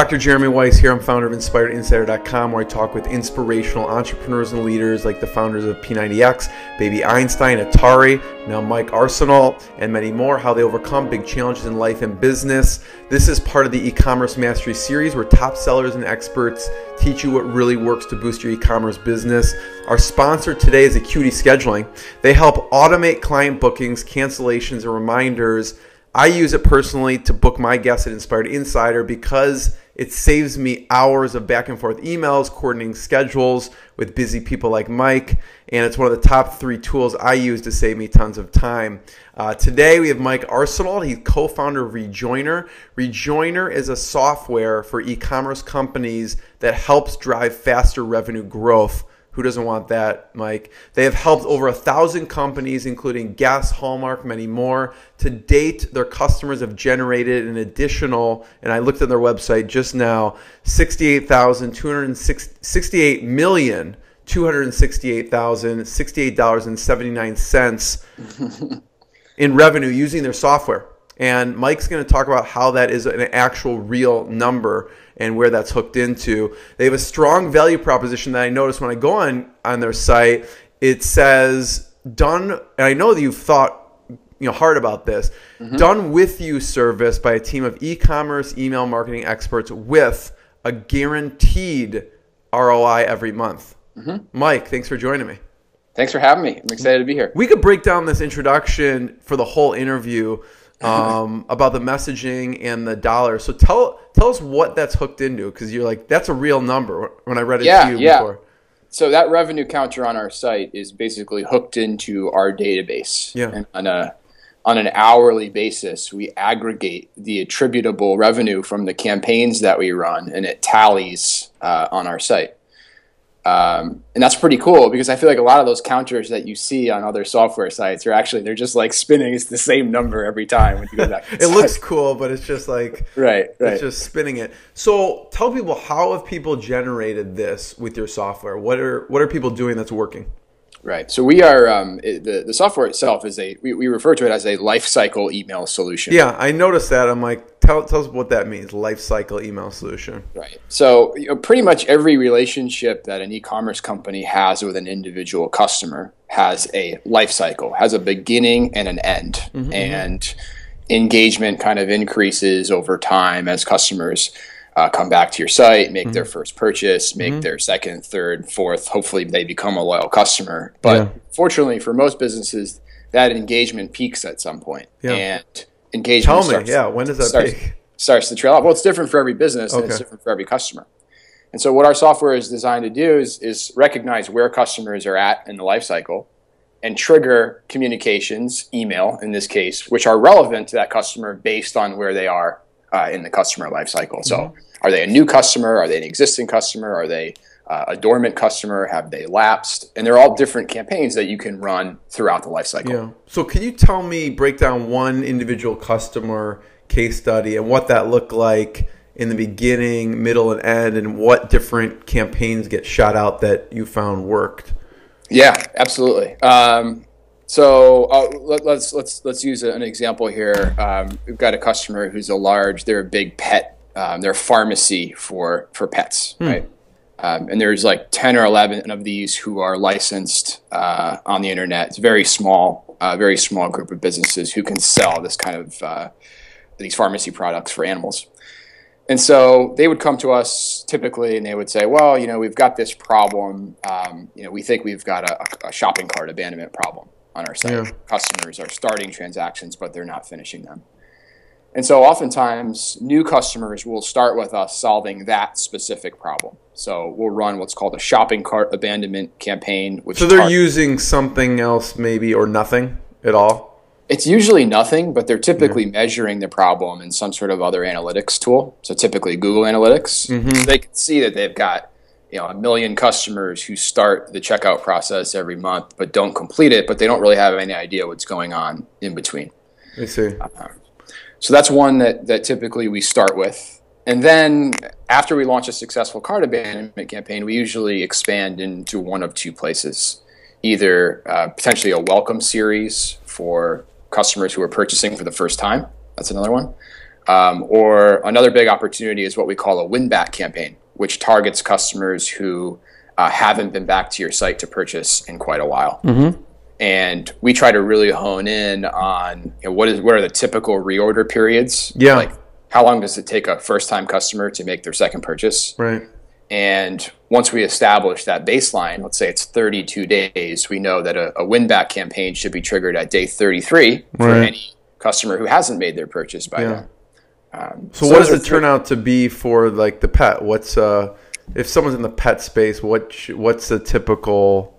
Dr. Jeremy Weisz here. I'm founder of InspiredInsider.com, where I talk with inspirational entrepreneurs and leaders like the founders of P90X, Baby Einstein, Atari, now Mike Arsenault, and many more, how they overcome big challenges in life and business. This is part of the e-commerce mastery series where top sellers and experts teach you what really works to boost your e-commerce business. Our sponsor today is Acuity Scheduling. They help automate client bookings, cancellations, and reminders I use it personally to book my guests at Inspired Insider because it saves me hours of back and forth emails, coordinating schedules with busy people like Mike, and it's one of the top three tools I use to save me tons of time. Uh, today we have Mike Arsenault. He's co-founder of Rejoiner. Rejoiner is a software for e-commerce companies that helps drive faster revenue growth. Who doesn't want that, Mike? They have helped over a thousand companies, including Guess, Hallmark, many more. To date, their customers have generated an additional, and I looked at their website just now, 68,268 million. $268,068.79 in revenue using their software. And Mike's going to talk about how that is an actual real number and where that's hooked into. They have a strong value proposition that I notice when I go on on their site. It says done, and I know that you've thought you know hard about this. Mm-hmm. Done with you service by a team of e-commerce email marketing experts with a guaranteed ROI every month. Mm-hmm. Mike, thanks for joining me. Thanks for having me. I'm excited to be here. We could break down this introduction for the whole interview um, about the messaging and the dollar. So tell tell us what that's hooked into because you're like that's a real number when I read it yeah, to you yeah. before. So that revenue counter on our site is basically hooked into our database. Yeah. And on a on an hourly basis, we aggregate the attributable revenue from the campaigns that we run, and it tallies uh, on our site. Um, and that's pretty cool because I feel like a lot of those counters that you see on other software sites are actually they're just like spinning. It's the same number every time when you go back. it looks cool, but it's just like right, right. It's just spinning it. So tell people how have people generated this with your software? What are what are people doing that's working? Right. So we are um, it, the the software itself is a we, we refer to it as a life cycle email solution. Yeah, I noticed that. I'm like, tell tell us what that means. Life cycle email solution. Right. So you know, pretty much every relationship that an e-commerce company has with an individual customer has a life cycle, has a beginning and an end, mm-hmm. and engagement kind of increases over time as customers uh, come back to your site, make mm-hmm. their first purchase, make mm-hmm. their second, third, fourth. Hopefully, they become a loyal customer. But yeah. fortunately, for most businesses, that engagement peaks at some point. Yeah. And engagement. Tell starts, me, yeah, when does that starts, peak? Starts to trail off. Well, it's different for every business, okay. and it's different for every customer. And so, what our software is designed to do is, is recognize where customers are at in the life cycle and trigger communications, email in this case, which are relevant to that customer based on where they are uh, in the customer life cycle. So, mm-hmm. Are they a new customer? Are they an existing customer? Are they uh, a dormant customer? Have they lapsed? And they're all different campaigns that you can run throughout the lifecycle. Yeah. So, can you tell me, break down one individual customer case study and what that looked like? in the beginning, middle, and end, and what different campaigns get shot out that you found worked? Yeah, absolutely. Um, so uh, let, us let's let's use an example here. Um, we've got a customer who's a large. They're a big pet. Um, they're a pharmacy for for pets, hmm. right? Um, and there's like ten or eleven of these who are licensed uh, on the internet. It's a very small, uh, very small group of businesses who can sell this kind of uh, these pharmacy products for animals. And so they would come to us typically, and they would say, "Well, you know, we've got this problem. Um, you know, we think we've got a, a shopping cart abandonment problem." on our site. Yeah. Customers are starting transactions, but they're not finishing them. And so oftentimes new customers will start with us solving that specific problem. So we'll run what's called a shopping cart abandonment campaign. Which so they're using something else maybe or nothing at all? It's usually nothing, but they're typically yeah. measuring the problem in some sort of other analytics tool. So typically Google Analytics. Mm-hmm. So they can see that they've got you know a million customers who start the checkout process every month but don't complete it, but they don't really have any idea what's going on in between. I see. Uh, so that's one that that typically we start with, and then after we launch a successful cart abandonment campaign, we usually expand into one of two places, either uh, potentially a welcome series for customers who are purchasing for the first time. That's another one. Um, or another big opportunity is what we call a win back campaign, which targets customers who uh, haven't been back to your site to purchase in quite a while. Mm-hmm. And we try to really hone in on you know, what is what are the typical reorder periods. Yeah. Like how long does it take a first time customer to make their second purchase? Right. And once we establish that baseline, let's say it's 32 days, we know that a, a win back campaign should be triggered at day 33 for Right. any customer who hasn't made their purchase by Yeah. then. Um, So, what does it turn out to be for like the pet? What's uh if someone's in the pet space, what sh- what's the typical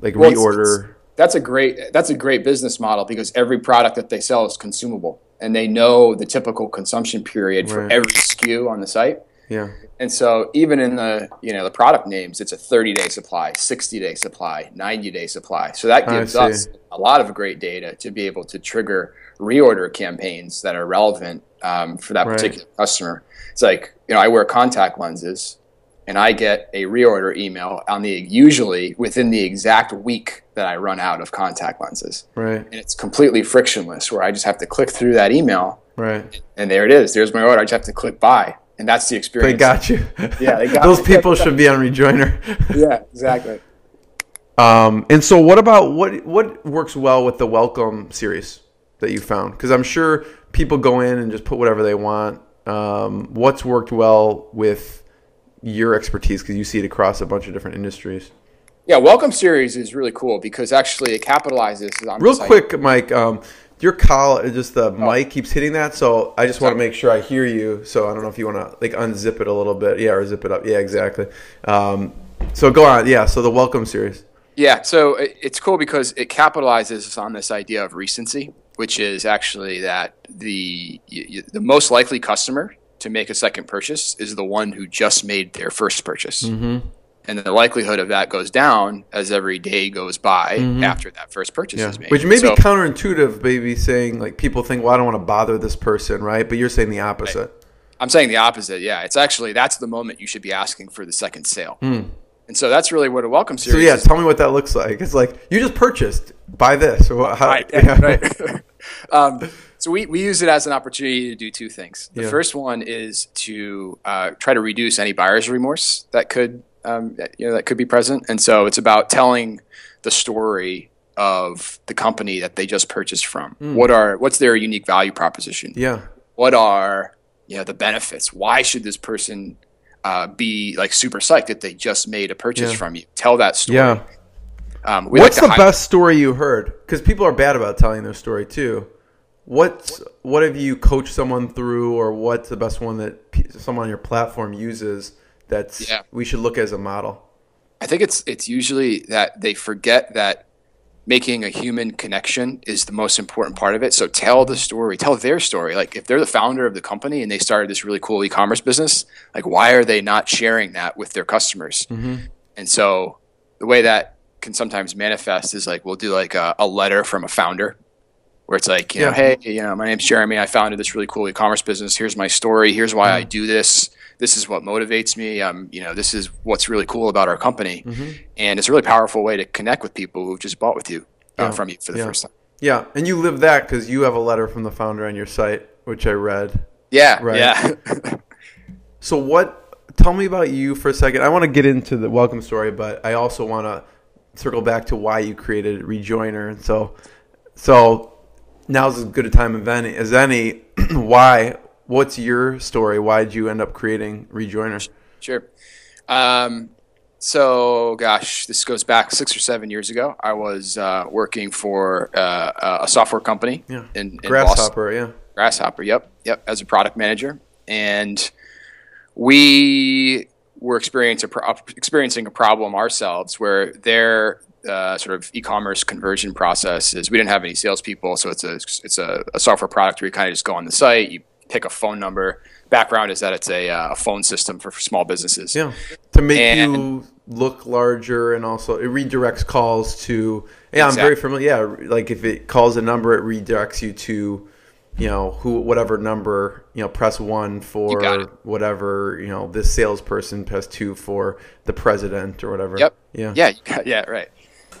like Well, it's- reorder? That's a great that's a great business model because every product that they sell is consumable and they know the typical consumption period for Right. every SKU on the site. yeah. And so even in the you know the product names, it's a 30 day supply, 60 day supply, 90 day supply. So that gives us a lot of great data to be able to trigger reorder campaigns that are relevant um, for that Right. particular customer. It's like you know I wear contact lenses, and I get a reorder email on the usually within the exact week that I run out of contact lenses, Right. and it's completely frictionless where I just have to click through that email, Right. and there it is. There's my order. I just have to click buy. And that's the experience. They got you. Yeah, they got Those me. people should be on Rejoiner. yeah, exactly. Um, and so, what about what what works well with the welcome series that you found? Because I'm sure people go in and just put whatever they want. Um, what's worked well with your expertise? Because you see it across a bunch of different industries. Yeah, Welcome Series is really cool because actually it capitalizes on Real quick, Mike. Um, your call, just the mic keeps hitting that, so I just want to make sure I hear you. So I don't know if you want to like unzip it a little bit, yeah, or zip it up, yeah, exactly. Um, so go on, yeah. So the welcome series, Yeah, so it's cool because it capitalizes on this idea of recency, which is actually that the the most likely customer to make a second purchase is the one who just made their first purchase. Mm-hmm. And the likelihood of that goes down as every day goes by Mhm. after that first purchase yeah, is made. which may So- be counterintuitive. Maybe saying like people think, well, I don't want to bother this person, right? But you're saying the opposite. I'm saying the opposite. Yeah, it's actually that's the moment you should be asking for the second sale. And so that's really what a welcome Hmm. So series yeah, is. tell me what that looks like. It's like you just purchased, buy this. Or how- right, yeah, right. um, so we, we use it as an opportunity to do two things. The Yeah. first one is to uh, try to reduce any buyer's remorse that could um, you know that could be present, and so it's about telling the story of the company that they just purchased from. What are what's their unique value proposition? yeah, What are you know the benefits? Why should this person uh, be like super psyched that they just made a purchase Yeah. from you? Tell that story. yeah. Um, What's like the best story you heard? Because people are bad about telling their story too. What's what have you coached someone through, or what's the best one that someone on your platform uses that's Yeah. we should look as a model? I think it's it's usually that they forget that making a human connection is the most important part of it. So tell the story, tell their story. Like if they're the founder of the company and they started this really cool e-commerce business, like why are they not sharing that with their customers? Mm-hmm. And so the way that can sometimes manifest is like we'll do like a, a letter from a founder where it's like, you know, hey, you know, my name's Jeremy. I founded this really cool e-commerce business. Here's my story. Here's why I do this. This is what motivates me. Um, you know, this is what's really cool about our company. And it's a really powerful way to connect with people who've just bought with you uh, from you for the Yeah. first time. Yeah, and you live that because you have a letter from the founder on your site, which I read. Yeah. Right. Yeah. So what? Tell me about you for a second. I want to get into the welcome story, but I also want to circle back to why you created Rejoiner. And so, so now's as good a time as any. As any. why? What's your story? Why did you end up creating Rejoiner? Sure. Um, so, gosh, this goes back six or seven years ago. I was uh, working for uh, a software company Yeah. in, in Boston. Grasshopper. Yeah. Grasshopper, yep, yep, as a product manager, and we were experiencing a, pro- experiencing a problem ourselves where their uh, sort of e-commerce conversion process is we didn't have any salespeople, so it's a it's a, a software product where you kind of just go on the site, you pick a phone number. Background is that it's a, uh, a phone system for, for small businesses. Yeah. To make And- you look larger and also it redirects calls to yeah, I'm very familiar. Yeah, like if it calls a number, it redirects you to you know who whatever number you know press one for whatever you know this salesperson press two for the president or whatever Yep. yeah Yeah, got- yeah, right.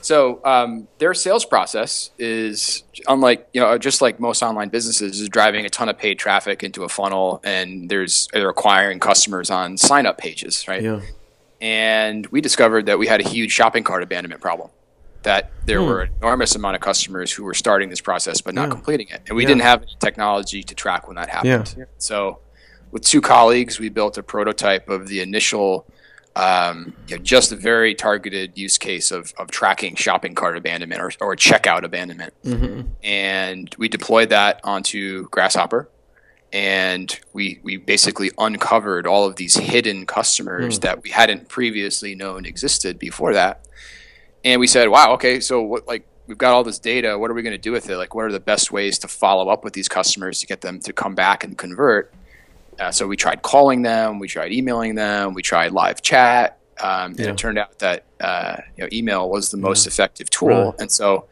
So um, their sales process is unlike you know just like most online businesses is driving a ton of paid traffic into a funnel, and there's they're acquiring customers on sign up pages, right? Yeah. And we discovered that we had a huge shopping cart abandonment problem. That there Hmm. were an enormous amount of customers who were starting this process but not Yeah. completing it, and we Yeah. didn't have any technology to track when that happened. Yeah. So, with two colleagues, we built a prototype of the initial um, you know, just a very targeted use case of, of tracking shopping cart abandonment or, or checkout abandonment. And we deployed that onto Grasshopper. And we, we basically uncovered all of these hidden customers that we hadn't previously known existed before that. And we said, wow, okay, so what, like, we've got all this data. What are we going to do with it? Like, what are the best ways to follow up with these customers to get them to come back and convert? Uh, so we tried calling them, we tried emailing them, we tried live chat, um, and it turned out that uh, you know email was the most effective tool. Right. And so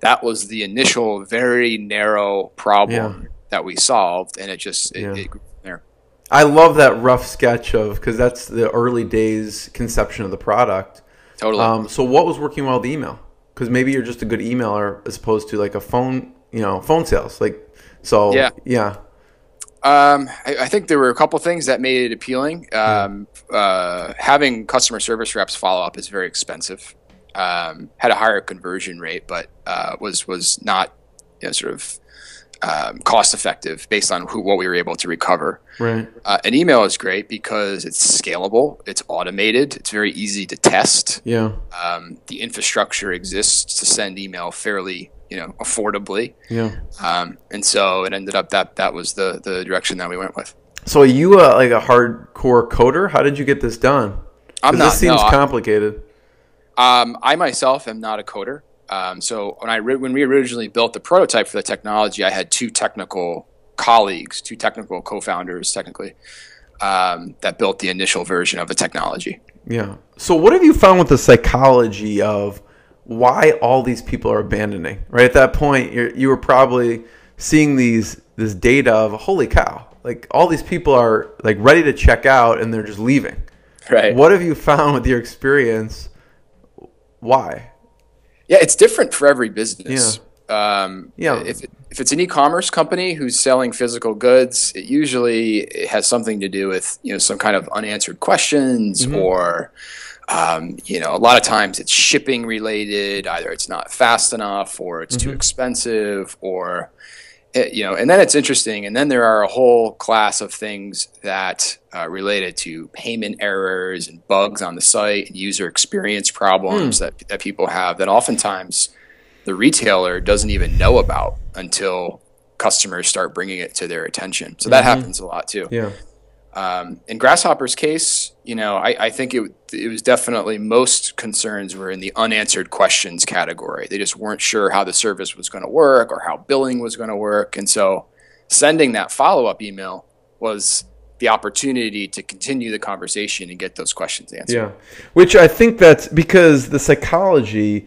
that was the initial very narrow problem Yeah. that we solved, and it just it, Yeah. it grew from there. I love that rough sketch of because that's the early days conception of the product. Totally. Um, so what was working well with email? Because maybe you're just a good emailer as opposed to like a phone, you know, phone sales. Like, so Yeah. yeah, Um, I, I think there were a couple things that made it appealing. Um, uh, having customer service reps follow up is very expensive. Um, had a higher conversion rate, but uh, was was not you know, sort of um, cost effective based on who what we were able to recover. right. Uh, an email is great because it's scalable, it's automated, it's very easy to test. Yeah, Um, the infrastructure exists to send email fairly, you know, affordably, yeah. um, and so it ended up that that was the the direction that we went with. So are you uh, like a hardcore coder? How did you get this done? I'm not. This seems no, I- complicated. Um, I myself am not a coder. Um, so when I when we originally built the prototype for the technology, I had two technical colleagues, two technical co-founders, technically, um, that built the initial version of the technology. Yeah. So what have you found with the psychology of why all these people are abandoning? Right at that point, you're, you were probably seeing these this data of holy cow, like all these people are like ready to check out and they're just leaving. Right. What have you found with your experience? Why? Yeah, it's different for every business. Um, Yeah. If, it, if it's an e-commerce company who's selling physical goods, it usually has something to do with you know some kind of unanswered questions or um, you know a lot of times it's shipping related. Either it's not fast enough or it's too expensive or it- you know, and then it's interesting. And then there are a whole class of things that uh, related to payment errors and bugs on the site and user experience problems that, that people have that oftentimes the retailer doesn't even know about until customers start bringing it to their attention. So that happens a lot too. Yeah. Um, in Grasshopper's case, you know, I, I think it, it was definitely most concerns were in the unanswered questions category. They just weren't sure how the service was going to work or how billing was going to work. And so sending that follow up email was the opportunity to continue the conversation and get those questions answered. Yeah. Which I think that's because the psychology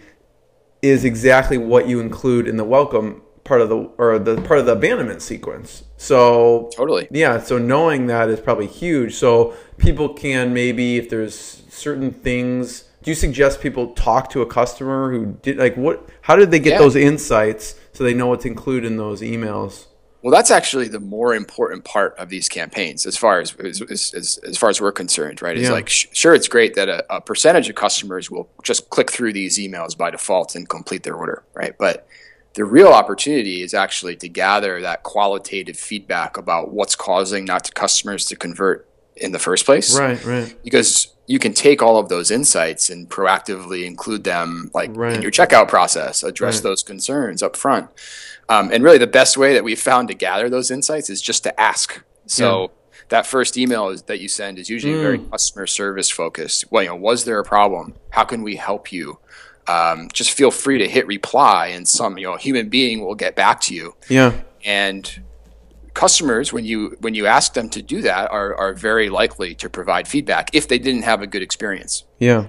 is exactly what you include in the welcome part of the or the part of the abandonment sequence. So Totally. yeah, so knowing that is probably huge. So people can maybe if there's certain things do you suggest people talk to a customer who did like what how did they get Yeah. those insights so they know what to include in those emails? Well, that's actually the more important part of these campaigns, as far as as, as, as far as we're concerned, right? It's Yeah. like sh- sure, it's great that a, a percentage of customers will just click through these emails by default and complete their order, right? But the real opportunity is actually to gather that qualitative feedback about what's causing not to customers to convert in the first place, Right, right. because you can take all of those insights and proactively include them like Right. in your checkout process address Right. those concerns up front um, and really the best way that we've found to gather those insights is just to ask so that first email is, that you send is usually very Mm. customer service focused well you know was there a problem how can we help you um, just feel free to hit reply and some you know human being will get back to you Yeah. and customers when you when you ask them to do that are, are very likely to provide feedback if they didn't have a good experience Yeah.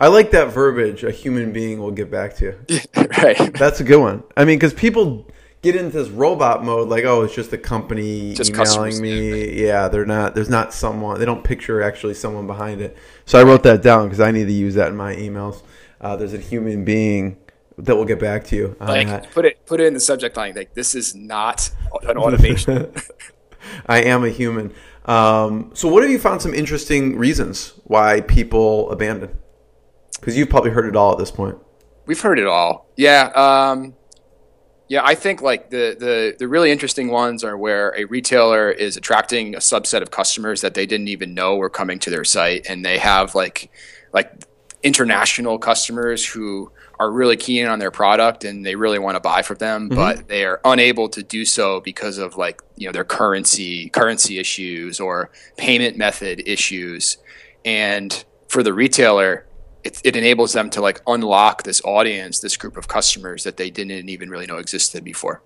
I like that verbiage. A human being will get back to you. right That's a good one. I mean, because people get into this robot mode, like, oh, it's just a company Just emailing customers, me. Yeah, they're not. There's not someone. They don't picture actually someone behind it. So I wrote that down because I need to use that in my emails. Uh, there's a human being that will get back to you like that. put it put it in the subject line. Like this is not an automation. I am a human. Um, so, what have you found some interesting reasons why people abandon? Because you've probably heard it all at this point. We've heard it all. Yeah. Um, yeah, I think like the, the the really interesting ones are where a retailer is attracting a subset of customers that they didn't even know were coming to their site, and they have like like international customers who are really keen on their product and they really want to buy from them, but they are unable to do so because of like you know their currency currency issues or payment method issues, and for the retailer, it, it enables them to like unlock this audience, this group of customers that they didn't even really know existed before.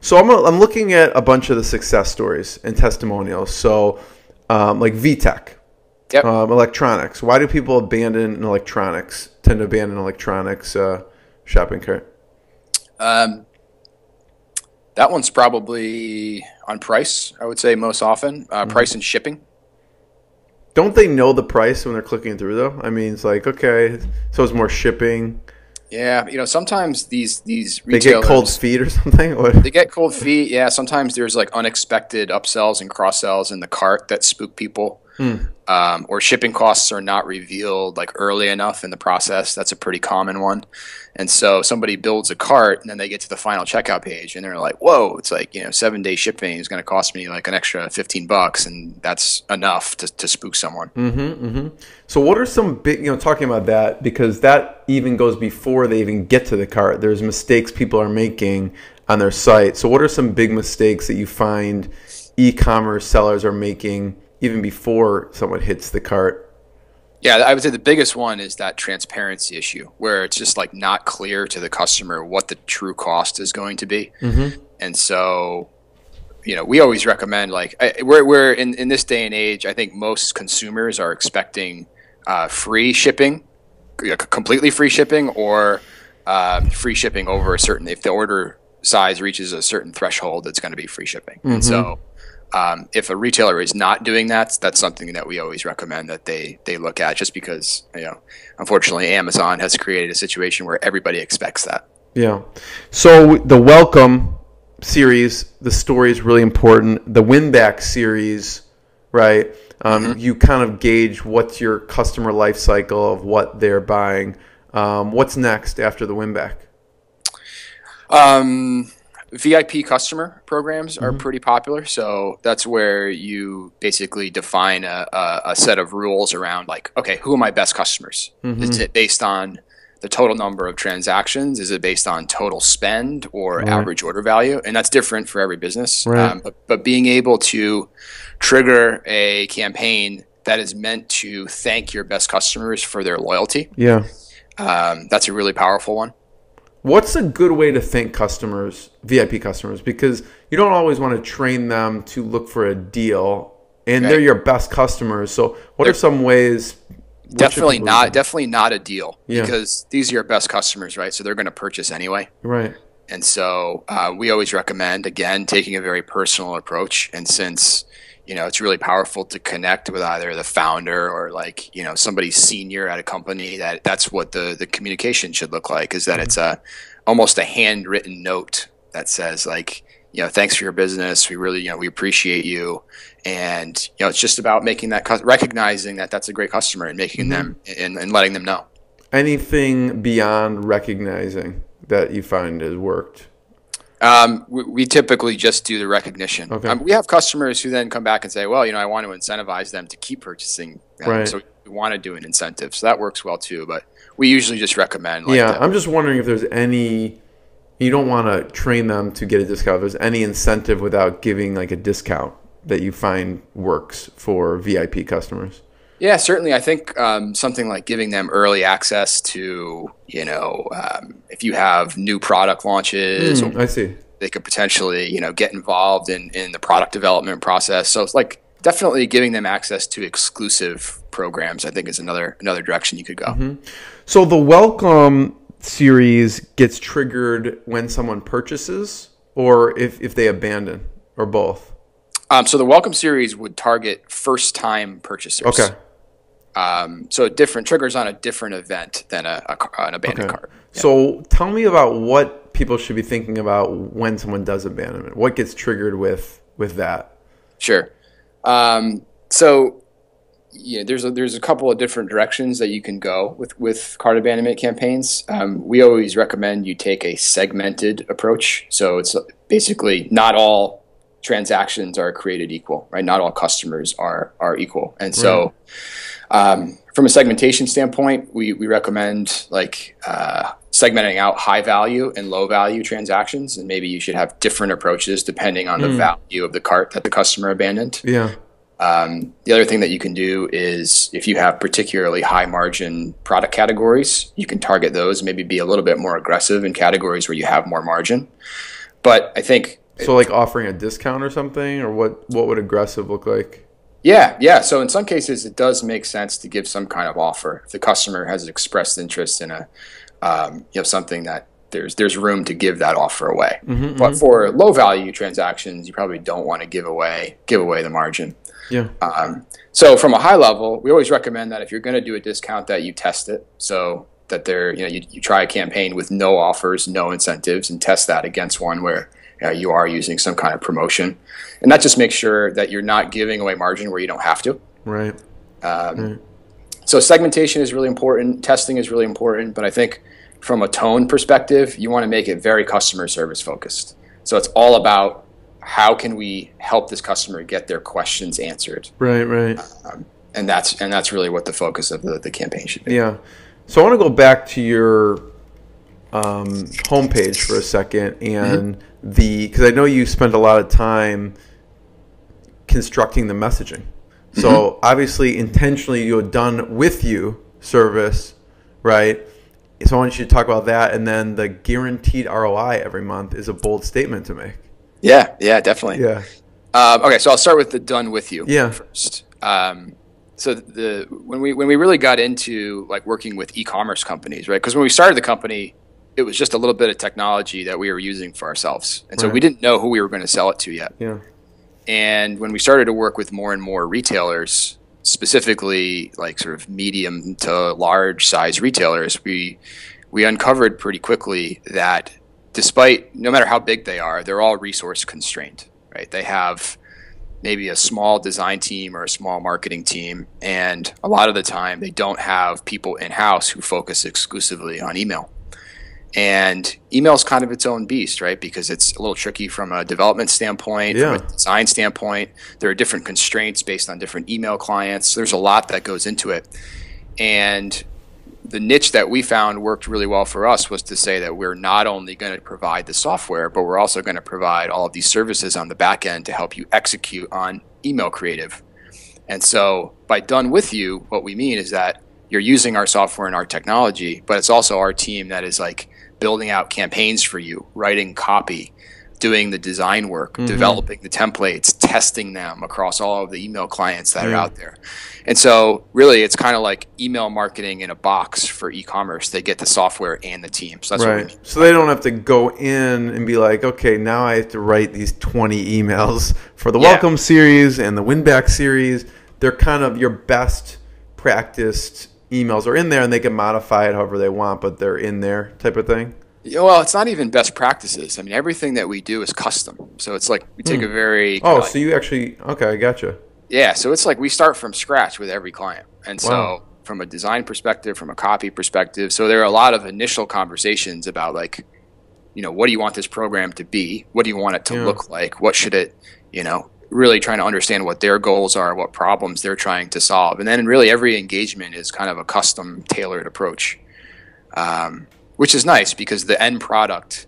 So I'm, I'm looking at a bunch of the success stories and testimonials. So, um, like VTech, Yep. um, electronics. Why do people abandon electronics? Tend to abandon electronics uh, shopping cart. Um, that one's probably on price. I would say most often uh, price and shipping. Don't they know the price when they're clicking through though? I mean, it's like okay, so it's more shipping. Yeah, you know sometimes these these They get cold feet or something. Or- they get cold feet. Yeah, sometimes there's like unexpected upsells and cross sells in the cart that spook people. Hmm. Um, or shipping costs are not revealed like early enough in the process. That's a pretty common one. And so somebody builds a cart and then they get to the final checkout page and they're like, "Whoa, it's like you know seven day shipping is going to cost me like an extra fifteen bucks," and that's enough to, to spook someone. Mm-hmm, mm-hmm. So what are some big, you know, talking about that because that even goes before they even get to the cart. There's mistakes people are making on their site. So what are some big mistakes that you find e-commerce sellers are making even before someone hits the cart? Yeah, I would say the biggest one is that transparency issue, where it's just like not clear to the customer what the true cost is going to be, and so you know we always recommend like I, we're we're in in this day and age, I think most consumers are expecting uh, free shipping, completely free shipping, or um, free shipping over a certain if the order size reaches a certain threshold, it's going to be free shipping, and so. Um, if a retailer is not doing that, that's something that we always recommend that they they look at. Just because you know, unfortunately, Amazon has created a situation where everybody expects that. Yeah. So the welcome series, the story is really important. The win back series, right? Um, You kind of gauge what's your customer life cycle of what they're buying. Um, what's next after the win back? Um, VIP customer programs are pretty popular. So that's where you basically define a, a, a set of rules around like, okay, who are my best customers? Is it based on the total number of transactions? Is it based on total spend or average order value? And that's different for every business. Right. Um, but, but being able to trigger a campaign that is meant to thank your best customers for their loyalty, Yeah. um, that's a really powerful one. What's a good way to thank customers, VIP customers? Because you don't always want to train them to look for a deal, and they're your best customers. So, what are some ways? definitely not do? definitely not a deal Yeah. because these are your best customers right so they're going to purchase anyway Right. and so uh, we always recommend again taking a very personal approach and since you know it's really powerful to connect with either the founder or like you know somebody senior at a company that that's what the the communication should look like is that mm-hmm. it's a almost a handwritten note that says like you know thanks for your business. We really you know we appreciate you. And you know it's just about making that recognizing that that's a great customer and making them mm-hmm. and, and letting them know. Anything beyond recognizing that you find has worked? Um, we, we typically just do the recognition. Okay. Um, we have customers who then come back and say, "Well, you know, I want to incentivize them to keep purchasing." Um, Right. So we want to do an incentive, so that works well too. But we usually just recommend. Like yeah, the- I'm just wondering if there's any. You don't want to train them to get a discount. If there's any incentive without giving like a discount that you find works for VIP customers. Yeah, certainly. I think um, something like giving them early access to, you know, um, if you have new product launches, Hmm, I see. they could potentially, you know, get involved in in the product development process. So it's like definitely giving them access to exclusive programs. I think is another another direction you could go. Mm-hmm. So the welcome series gets triggered when someone purchases or if, if they abandon or both. Um, so the welcome series would target first time purchasers. Okay. Um, so different triggers on a different event than a, a an abandoned Okay. cart. So tell me about what people should be thinking about when someone does abandonment. What gets triggered with with that? Sure. Um, so, yeah, there's a, there's a couple of different directions that you can go with with cart abandonment campaigns. Um, we always recommend you take a segmented approach. So it's basically not all transactions are created equal, right? Not all customers are are equal, and so. Um, from a segmentation standpoint, we, we recommend like uh, segmenting out high value and low value transactions, and maybe you should have different approaches depending on the value of the cart that the customer abandoned. Yeah. Um, the other thing that you can do is if you have particularly high margin product categories, you can target those, maybe be a little bit more aggressive in categories where you have more margin. But I think So like offering a discount or something, or what? What would aggressive look like? Yeah, yeah. So in some cases, it does make sense to give some kind of offer if the customer has expressed interest in a, um, you know, something that there's there's room to give that offer away. but for low value transactions, you probably don't want to give away give away the margin. Yeah. Um, so from a high level, we always recommend that if you're going to do a discount, that you test it. So that there, you know, you, you try a campaign with no offers, no incentives, and test that against one where uh, you are using some kind of promotion, and that just makes sure that you're not giving away margin where you don't have to. Right. So segmentation is really important. Testing is really important, but I think from a tone perspective, you want to make it very customer service focused. So it's all about how can we help this customer get their questions answered, Right. Right. and that's and that's really what the focus of the, the campaign should be. Yeah. So I want to go back to your um, homepage for a second and the because I know you spent a lot of time constructing the messaging. So obviously, intentionally, you're done with you service, right? So I want you to talk about that, and then the guaranteed ROI every month is a bold statement to make. Yeah, yeah, definitely. Yeah. Um, okay, so I'll start with the done with you Yeah. first. Um, so the when we when we really got into like working with e-commerce companies, right? Because when we started the company, it was just a little bit of technology that we were using for ourselves, and so we didn't know who we were going to sell it to yet. Yeah. And when we started to work with more and more retailers, specifically like sort of medium to large size retailers, we we uncovered pretty quickly that despite no matter how big they are, they're all resource constrained, right? They have maybe a small design team or a small marketing team, and a lot of the time they don't have people in house who focus exclusively on email. And email is kind of its own beast, right? Because it's a little tricky from a development standpoint, Yeah. from a design standpoint. There are different constraints based on different email clients. There's a lot that goes into it. And the niche that we found worked really well for us was to say that we're not only going to provide the software, but we're also going to provide all of these services on the back end to help you execute on email creative. And so by done with you, what we mean is that you're using our software and our technology, but it's also our team that is like building out campaigns for you, writing copy, doing the design work, mm-hmm. developing the templates, testing them across all of the email clients that are out there. And so really it's kind of like email marketing in a box for e-commerce. They get the software and the team. So that's Right. So they don't have to go in and be like, okay, now I have to write these 20 emails for the Yeah. welcome series and the win back series. They're kind of your best practiced emails are in there and they can modify it however they want, but they're in there type of thing. Well, it's not even best practices. I mean, everything that we do is custom. So it's like we take a hmm. very Oh, like- so you actually, okay, I gotcha. Yeah, so it's like we start from scratch with every client. And so Wow. from a design perspective, from a copy perspective, so there are a lot of initial conversations about like, you know, what do you want this program to be? What do you want it to Yeah. look like? What should it, you know, really trying to understand what their goals are, what problems they're trying to solve. And then really every engagement is kind of a custom tailored approach. Um, which is nice because the end product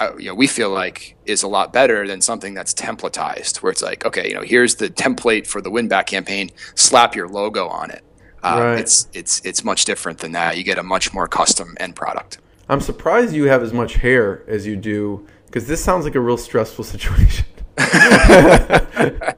uh, you know, we feel like is a lot better than something that's templatized, where it's like, okay, you know, here's the template for the win back campaign, slap your logo on it. Uh, Right. It's it's it's much different than that. You get a much more custom end product. I'm surprised you have as much hair as you do because this sounds like a real stressful situation.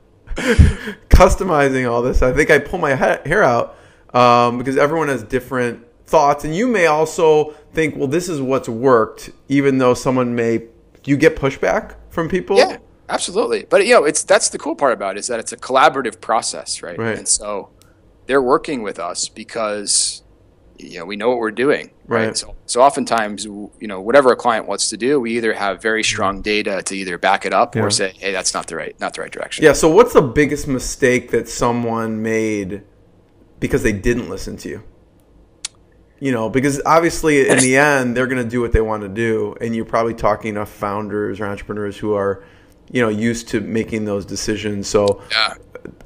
Customizing all this, I think I pull my ha- hair out um, because everyone has different thoughts, and you may also think, well, this is what's worked, even though someone may. Do you get pushback from people? Yeah, absolutely. But you know, it's that's the cool part about it is that it's a collaborative process, right? Right. And so they're working with us because you know we know what we're doing right, Right. So, so oftentimes you know whatever a client wants to do we either have very strong data to either back it up Yeah. or say hey that's not the right not the right direction Yeah. So, what's the biggest mistake that someone made because they didn't listen to you? You know, because obviously in the end they're going to do what they want to do, and you're probably talking to founders or entrepreneurs who are, you know, used to making those decisions. So, yeah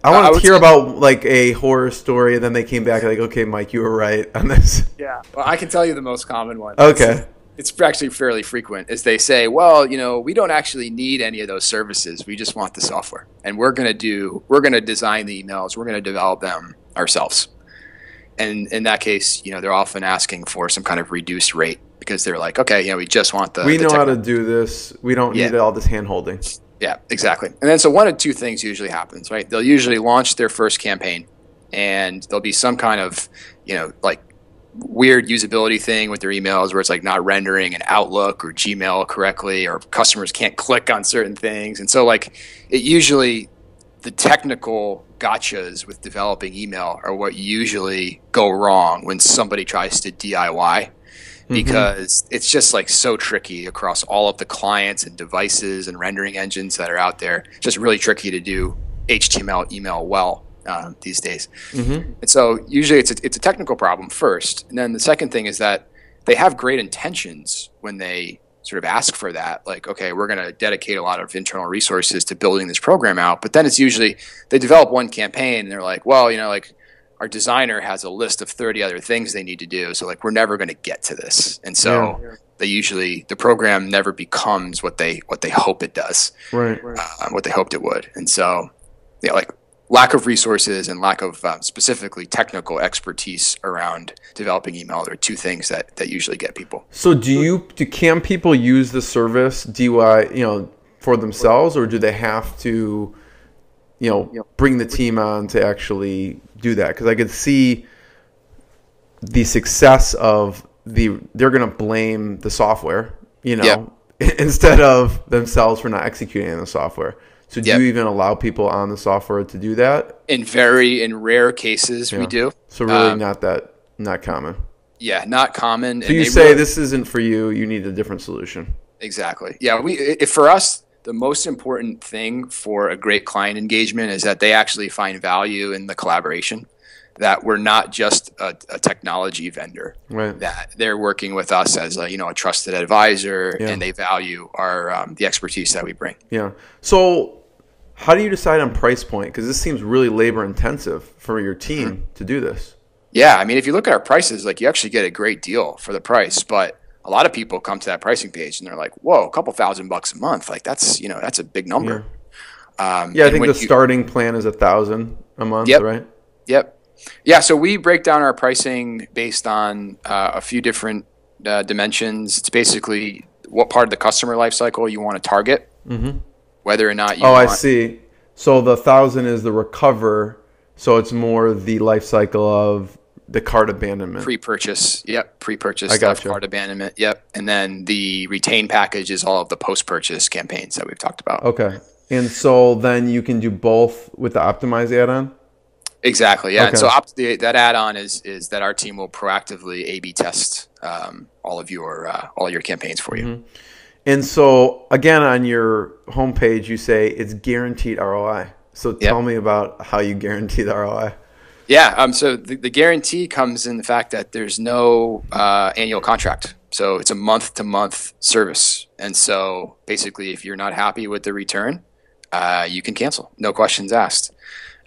I I want to would hear about like a horror story, and then they came back like, okay, Mike, you were right on this. yeah well i can tell you the most common one Okay. it's actually fairly frequent is they say well you know we don't actually need any of those services we just want the software and we're going to do we're going to design the emails we're going to develop them ourselves and in that case you know they're often asking for some kind of reduced rate because they're like okay you know we just want the we the know how to do this. We don't need all this hand holding. Yeah, exactly. And then so one of two things usually happens, right? They'll usually launch their first campaign and there'll be some kind of, you know, like weird usability thing with their emails where it's like not rendering an Outlook or Gmail correctly or customers can't click on certain things. And so like it usually the technical gotchas with developing email are what usually go wrong when somebody tries to DIY because it's just like so tricky across all of the clients and devices and rendering engines that are out there. Just really tricky to do HTML email well uh, these days. Mm-hmm. And so usually it's a, it's a technical problem first, and then the second thing is that they have great intentions when they sort of ask for that. Like, okay, we're going to dedicate a lot of internal resources to building this program out, but then it's usually they develop one campaign and they're like, well, you know, like our designer has a list of 30 other things they need to do so like we're never going to get to this. And so they usually the program never becomes what they what they hope it does. Right. uh, what they hoped it would. And so yeah like lack of resources and lack of uh, specifically technical expertise around developing email are two things that that usually get people. So do you do can people use the service DY you know for themselves or do they have to you know bring the team on to actually do that because I could see the success of the they're going to blame the software you know instead of themselves for not executing the software. So do Yep. you even allow people on the software to do that? in very in rare cases we do So really Um, not that not common. yeah not common So you say this isn't for you, you need a different solution. Exactly. Yeah, we if for us the most important thing for a great client engagement is that they actually find value in the collaboration. That we're not just a, a technology vendor. Right. That they're working with us as a you know a trusted advisor, Yeah. and they value our um, the expertise that we bring. Yeah. So, how do you decide on price point? Because this seems really labor intensive for your team Mm-hmm. to do this. Yeah, I mean, if you look at our prices, like you actually get a great deal for the price, but a lot of people come to that pricing page and they're like, "Whoa, a couple thousand bucks a month! Like that's you know that's a big number." Um, Yeah, I think the you- starting plan is a thousand a month, Yep. right? Yep. Yeah, so we break down our pricing based on uh, a few different uh, dimensions. It's basically what part of the customer life cycle you want to target, whether or not you Oh, I see. So the thousand is the recover. So it's more the life cycle of the cart abandonment. Pre-purchase, yep. Pre-purchase I stuff, gotcha. cart abandonment, yep. And then the retain package is all of the post-purchase campaigns that we've talked about. okay. And so then you can do both with the optimize add-on. Exactly. Yeah. And so opt- the, that add-on is is that our team will proactively A/B test um, all of your uh, all your campaigns for you. Mm-hmm. And so again, on your homepage, you say it's guaranteed ROI. So tell me about how you guarantee the ROI. Yeah. Um, so the, the guarantee comes in the fact that there's no uh, annual contract. So it's a month to month service. And so basically, if you're not happy with the return, uh, you can cancel. No questions asked.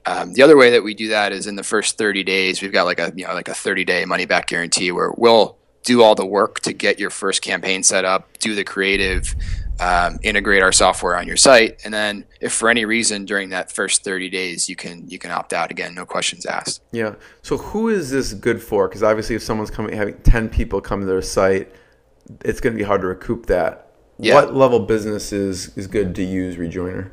Um, the other way that we do that is in the first 30 days, we've got like a you know like a 30 day money back guarantee where we'll do all the work to get your first campaign set up, do the creative, um, integrate our software on your site, and then if for any reason during that first 30 days you can you can opt out again, no questions asked. Yeah. So who is this good for? Because obviously, if someone's coming, having ten people come to their site, it's going to be hard to recoup that. Yeah. What level business is is good to use Rejoiner?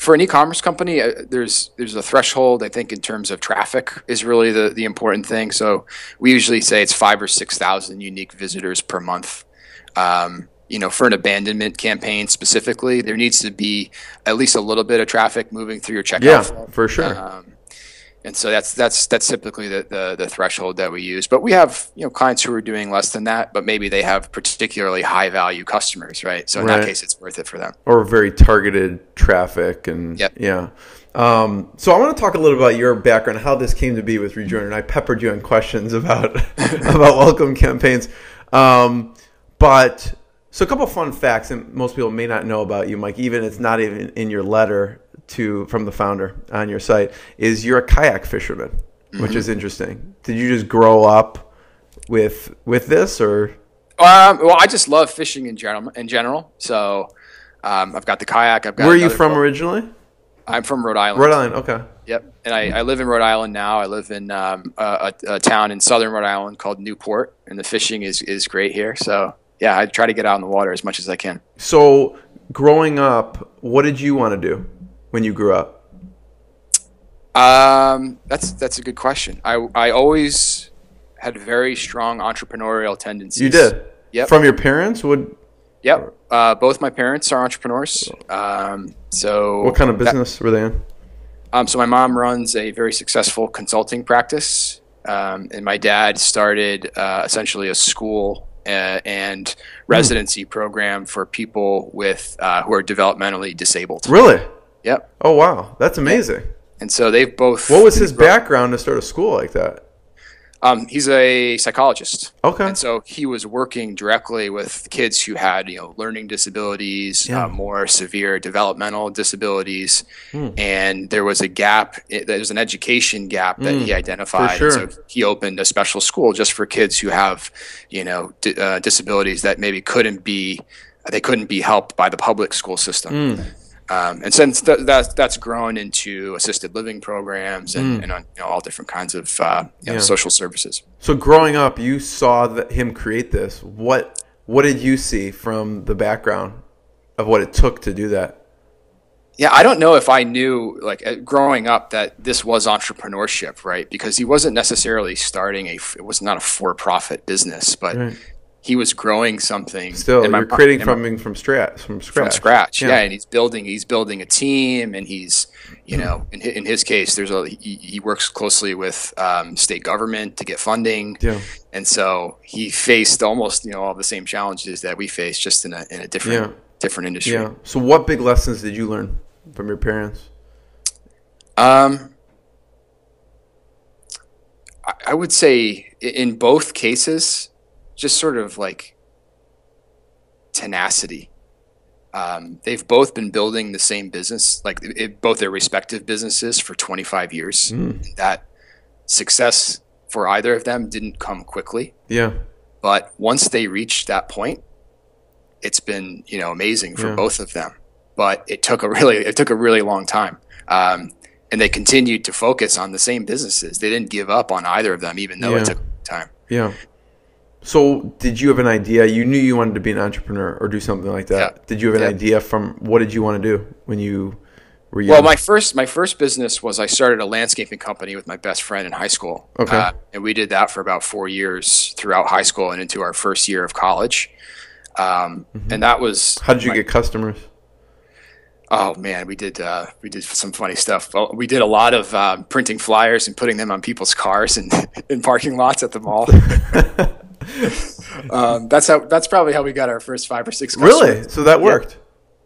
for an e-commerce company, uh, there's there's a threshold. I think in terms of traffic is really the the important thing. So we usually say it's five or six thousand unique visitors per month. Um, you know, for an abandonment campaign specifically, there needs to be at least a little bit of traffic moving through your checkout. Yeah, flow. for sure. Um, and so that's that's that's typically the, the, the threshold that we use. But we have you know clients who are doing less than that, but maybe they have particularly high value customers, right? So in Right. that case, it's worth it for them. or very targeted traffic and Yep. yeah um, so i want to talk a little about your background how this came to be with rejoin and i peppered you on questions about about welcome campaigns um, but so a couple of fun facts and most people may not know about you mike even it's not even in your letter to from the founder on your site is you're a kayak fisherman which is interesting did you just grow up with with this or Um, well, I just love fishing in general. In general, so um, I've got the kayak. I've got. where are you from boat. originally I'm from Rhode Island. rhode island okay Yep, and I, I live in Rhode Island now. I live in um, a, a, a town in southern Rhode Island called Newport, and the fishing is, is great here. So yeah, I try to get out in the water as much as I can. So, growing up, what did you want to do when you grew up? Um, that's that's a good question. I I always had very strong entrepreneurial tendencies. You did. Yep. From your parents? Would Yep. Uh, both my parents are entrepreneurs. Um, so what kind of that- business were they in? Um, so my mom runs a very successful consulting practice, um, and my dad started uh, essentially a school uh, and residency program for people with uh, who are developmentally disabled. Really? Yep. Oh wow, that's amazing. And so they've both. What was his background to start a school like that? Um, he's a psychologist. Okay. And so he was working directly with kids who had, you know, learning disabilities, Yeah. uh, more severe developmental disabilities, Hmm. and there was a gap. It, there was an education gap that he identified. Hmm. sure. And so he opened a special school just for kids who have, you know, di- uh, disabilities that maybe couldn't be, they couldn't be helped by the public school system. Hmm. Um, and since th- that's that's grown into assisted living programs and, Hmm. and on, you know, all different kinds of uh, you know, social services. So growing up, you saw him create this. What what did you see from the background of what it took to do that? Yeah, I don't know if I knew, like, uh, growing up, that this was entrepreneurship, right? Because he wasn't necessarily starting a it was not a for-profit business, but Right. He was growing something. Still, my you're creating my- from from scratch from scratch. from scratch. Yeah. and he's building, he's building a team, and he's, you know, in, in his case, there's a he, he works closely with um, state government to get funding, Yeah. and so he faced almost, you know, all the same challenges that we face, just in a in a different Yeah. different industry. Yeah. So what big lessons did you learn from your parents? Um, I, I would say in both cases, just sort of like tenacity. Um, they've both been building the same business, like it, both their respective businesses for 25 years. That success for either of them didn't come quickly, Yeah. but once they reached that point, it's been you know amazing for Yeah. both of them. But it took a really it took a really long time, um, and they continued to focus on the same businesses. They didn't give up on either of them, even though Yeah. it took time. Yeah. So, did you have an idea? You knew you wanted to be an entrepreneur or do something like that. Yeah. Did you have an Yeah. idea from what did you want to do when you were young? Well, my first my first business was I started a landscaping company with my best friend in high school. Okay. Uh, and we did that for about four years throughout high school and into our first year of college. Um, And that was Mm-hmm. How did you my- get customers? Oh man, we did uh, we did some funny stuff. We did a lot of um, printing flyers and putting them on people's cars and in parking lots at the mall. um, that's how. That's probably how we got our first five or six. Customers. Really? So that worked.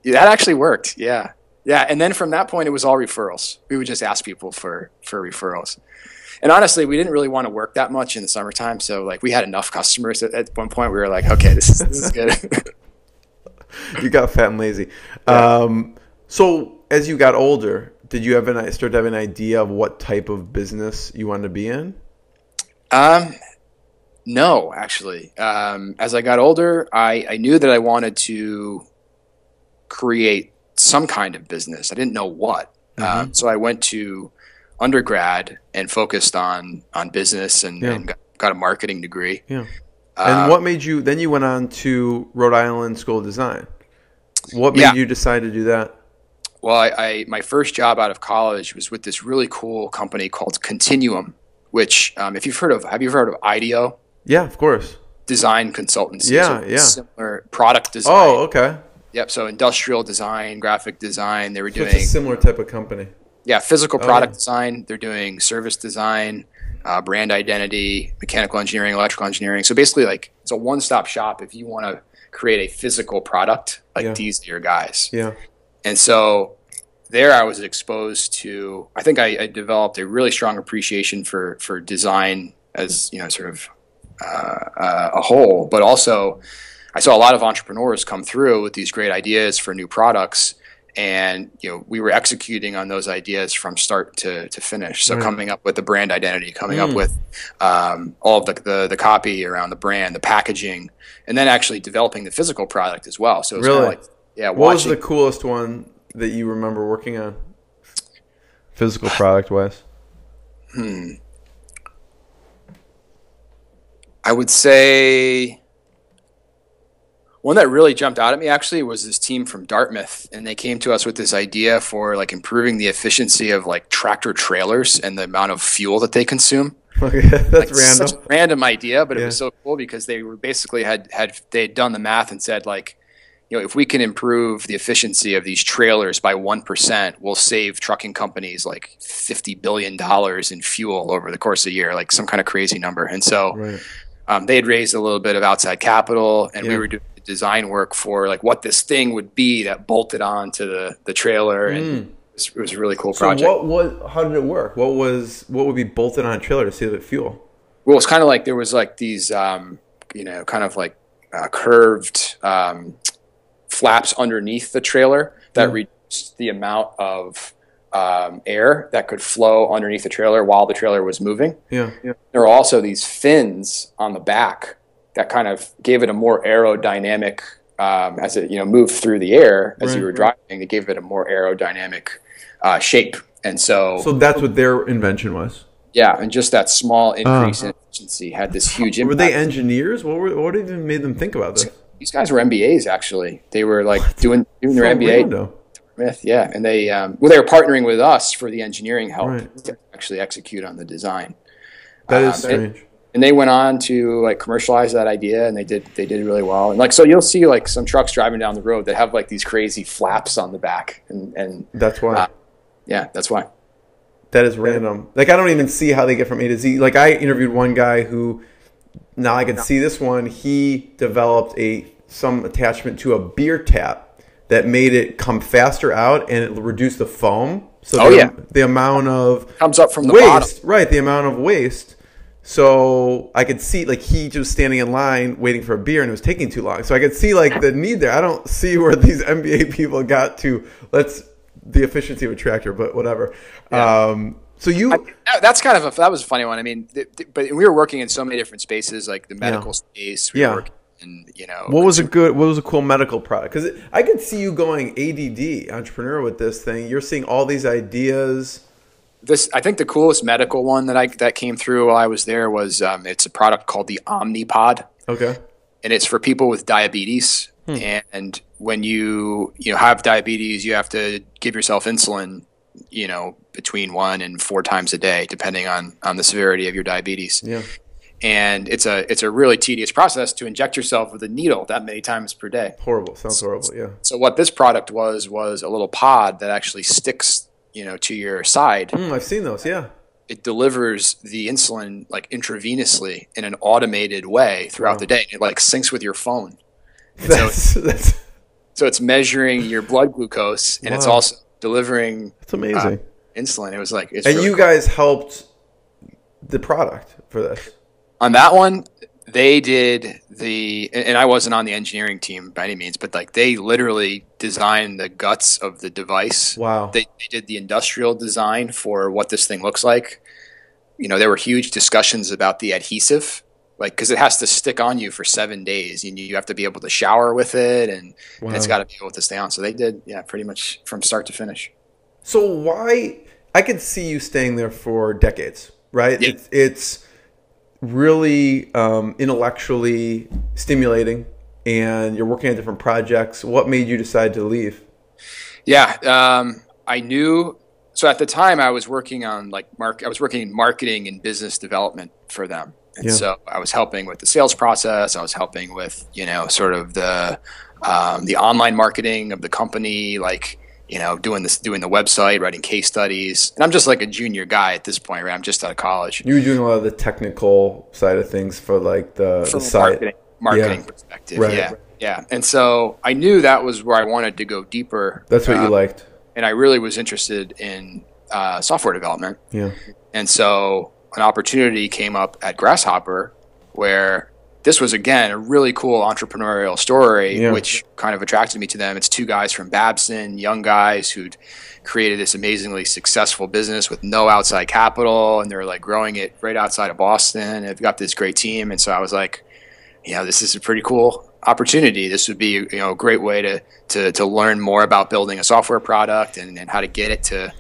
Yeah, that actually worked. Yeah, yeah. And then from that point, it was all referrals. We would just ask people for for referrals. And honestly, we didn't really want to work that much in the summertime. So like, we had enough customers at, at one point. We were like, okay, this is this is good. You got fat and lazy. Um, so, as you got older, did you have an start to have an idea of what type of business you wanted to be in? Um, no, actually. Um, as I got older, I, I knew that I wanted to create some kind of business. I didn't know what. Um, so I went to undergrad and focused on on business and, Yeah. and got, got a marketing degree. Yeah. And what made you? Then you went on to Rhode Island School of Design. What made Yeah. you decide to do that? Well, I, I my first job out of college was with this really cool company called Continuum, which um, if you've heard of, have you heard of IDEO? Yeah, of course. Design consultancy. Yeah, So yeah. Similar product design. Oh, okay. Yep. So industrial design, graphic design. They were So doing it's a similar type of company. Yeah, physical product oh, yeah. design. They're doing service design, uh, brand identity, mechanical engineering, electrical engineering. So basically, like it's a one-stop shop if you want to create a physical product. Like yeah. these are your guys. Yeah. And so there, I was exposed to. I think I, I developed a really strong appreciation for for design as you know, sort of uh, a whole, but also I saw a lot of entrepreneurs come through with these great ideas for new products and you know we were executing on those ideas from start to, to finish so right. coming up with the brand identity coming mm. up with um, all of the, the, the copy around the brand the packaging and then actually developing the physical product as well so really like, yeah what watching. was the coolest one that you remember working on physical product wise hmm i would say one that really jumped out at me actually was this team from Dartmouth, and they came to us with this idea for like improving the efficiency of like tractor trailers and the amount of fuel that they consume. Okay, that's like, random. Such a random idea, but yeah. it was so cool because they were basically had had they had done the math and said like, you know, if we can improve the efficiency of these trailers by one percent, we'll save trucking companies like fifty billion dollars in fuel over the course of a year, like some kind of crazy number. And so. Right. Um, they had raised a little bit of outside capital, and yeah. we were doing the design work for like what this thing would be that bolted onto the the trailer and mm. it, was, it, was, a really cool project. So what was how did it work? What was what would be bolted on a trailer to save it fuel? Well, it's kind of like there was like these um, you know kind of like uh, curved um, flaps underneath the trailer that mm. reduced the amount of um, air that could flow underneath the trailer while the trailer was moving. Yeah, yeah. There were also these fins on the back that kind of gave it a more aerodynamic um, as it you know moved through the air as right, you were driving. Right. It gave it a more aerodynamic uh, shape, and so so that's what their invention was. Yeah, and just that small increase uh, in efficiency had this huge impact. Were they engineers? What were, what even made them think about this? These guys were MBAs actually. They were like what? doing doing their MBA. Myth, yeah, and they um, well they were partnering with us for the engineering help right. to actually execute on the design. That is um, strange. and they went on to like commercialize that idea and they did they did really well. And like so you'll see like some trucks driving down the road that have like these crazy flaps on the back and and that's why. uh, yeah that's why. That is random. Like i don't even see how they get from a to z. Like i interviewed one guy who now i can see this one. He developed a some attachment to a beer tap that made it come faster out and it reduced the foam so oh, the, yeah. the amount of comes up from the waste bottom. right the amount of waste so I could see like he just standing in line waiting for a beer and it was taking too long. So I could see like the need there. I don't see where these MBA people got to. Let's the efficiency of a tractor, but whatever. Yeah. Um, so you I, that's kind of a that was a funny one. I mean, th- th- but we were working in so many different spaces, like the medical yeah. space. We yeah. And you know, what was a good, what was a cool medical product? Because I could see you going ADD entrepreneur with this thing. You're seeing all these ideas this I think the coolest medical one that I that came through while I was there was um, it's a product called the Omnipod. Okay. And it's for people with diabetes. Hmm. And when you you know have diabetes, you have to give yourself insulin, you know, between one and four times a day, depending on on the severity of your diabetes. Yeah. And it's a it's a really tedious process to inject yourself with a needle that many times per day. Horrible. Sounds horrible. Yeah. So what this product was was a little pod that actually sticks you know, to your side. Mm, I've seen those. Yeah. It delivers the insulin like intravenously in an automated way throughout the day. It like syncs with your phone. That's, so, that's... so it's measuring your blood glucose and wow. it's also delivering. That's amazing. Uh, insulin. It was like, and really you cool. guys helped the product for this. On that one, they did the and I wasn't on the engineering team by any means, but like they literally designed the guts of the device. Wow. They, they did the industrial design for what this thing looks like. You know, there were huge discussions about the adhesive, like because it has to stick on you for seven days. You you have to be able to shower with it, and, wow. and it's got to be able to stay on. So they did, yeah, pretty much from start to finish. So why? I could see you staying there for decades, right? Yeah. It's, it's really um, intellectually stimulating and you're working on different projects. What made you decide to leave? Yeah, um, I knew. So at the time, I was working on like mark. I was working in marketing and business development for them, and yeah. so I was helping with the sales process. I was helping with you know sort of the um, the online marketing of the company, like you know, doing this, doing the website, writing case studies. And I'm just like a junior guy at this point, right? I'm just out of college. You were doing a lot of the technical side of things for like the, From the site. marketing, marketing Yeah. perspective. Right. Yeah. Yeah. And so I knew that was where I wanted to go deeper. That's what uh, you liked. And I really was interested in uh, software development. Yeah. And so an opportunity came up at Grasshopper where this was again a really cool entrepreneurial story, Yeah. which kind of attracted me to them. It's two guys from Babson, young guys who'd created this amazingly successful business with no outside capital, and they're like growing it right outside of Boston. They've got this great team, and so I was like, you know, this is a pretty cool opportunity. This would be you know a great way to to to learn more about building a software product and, and how to get it to.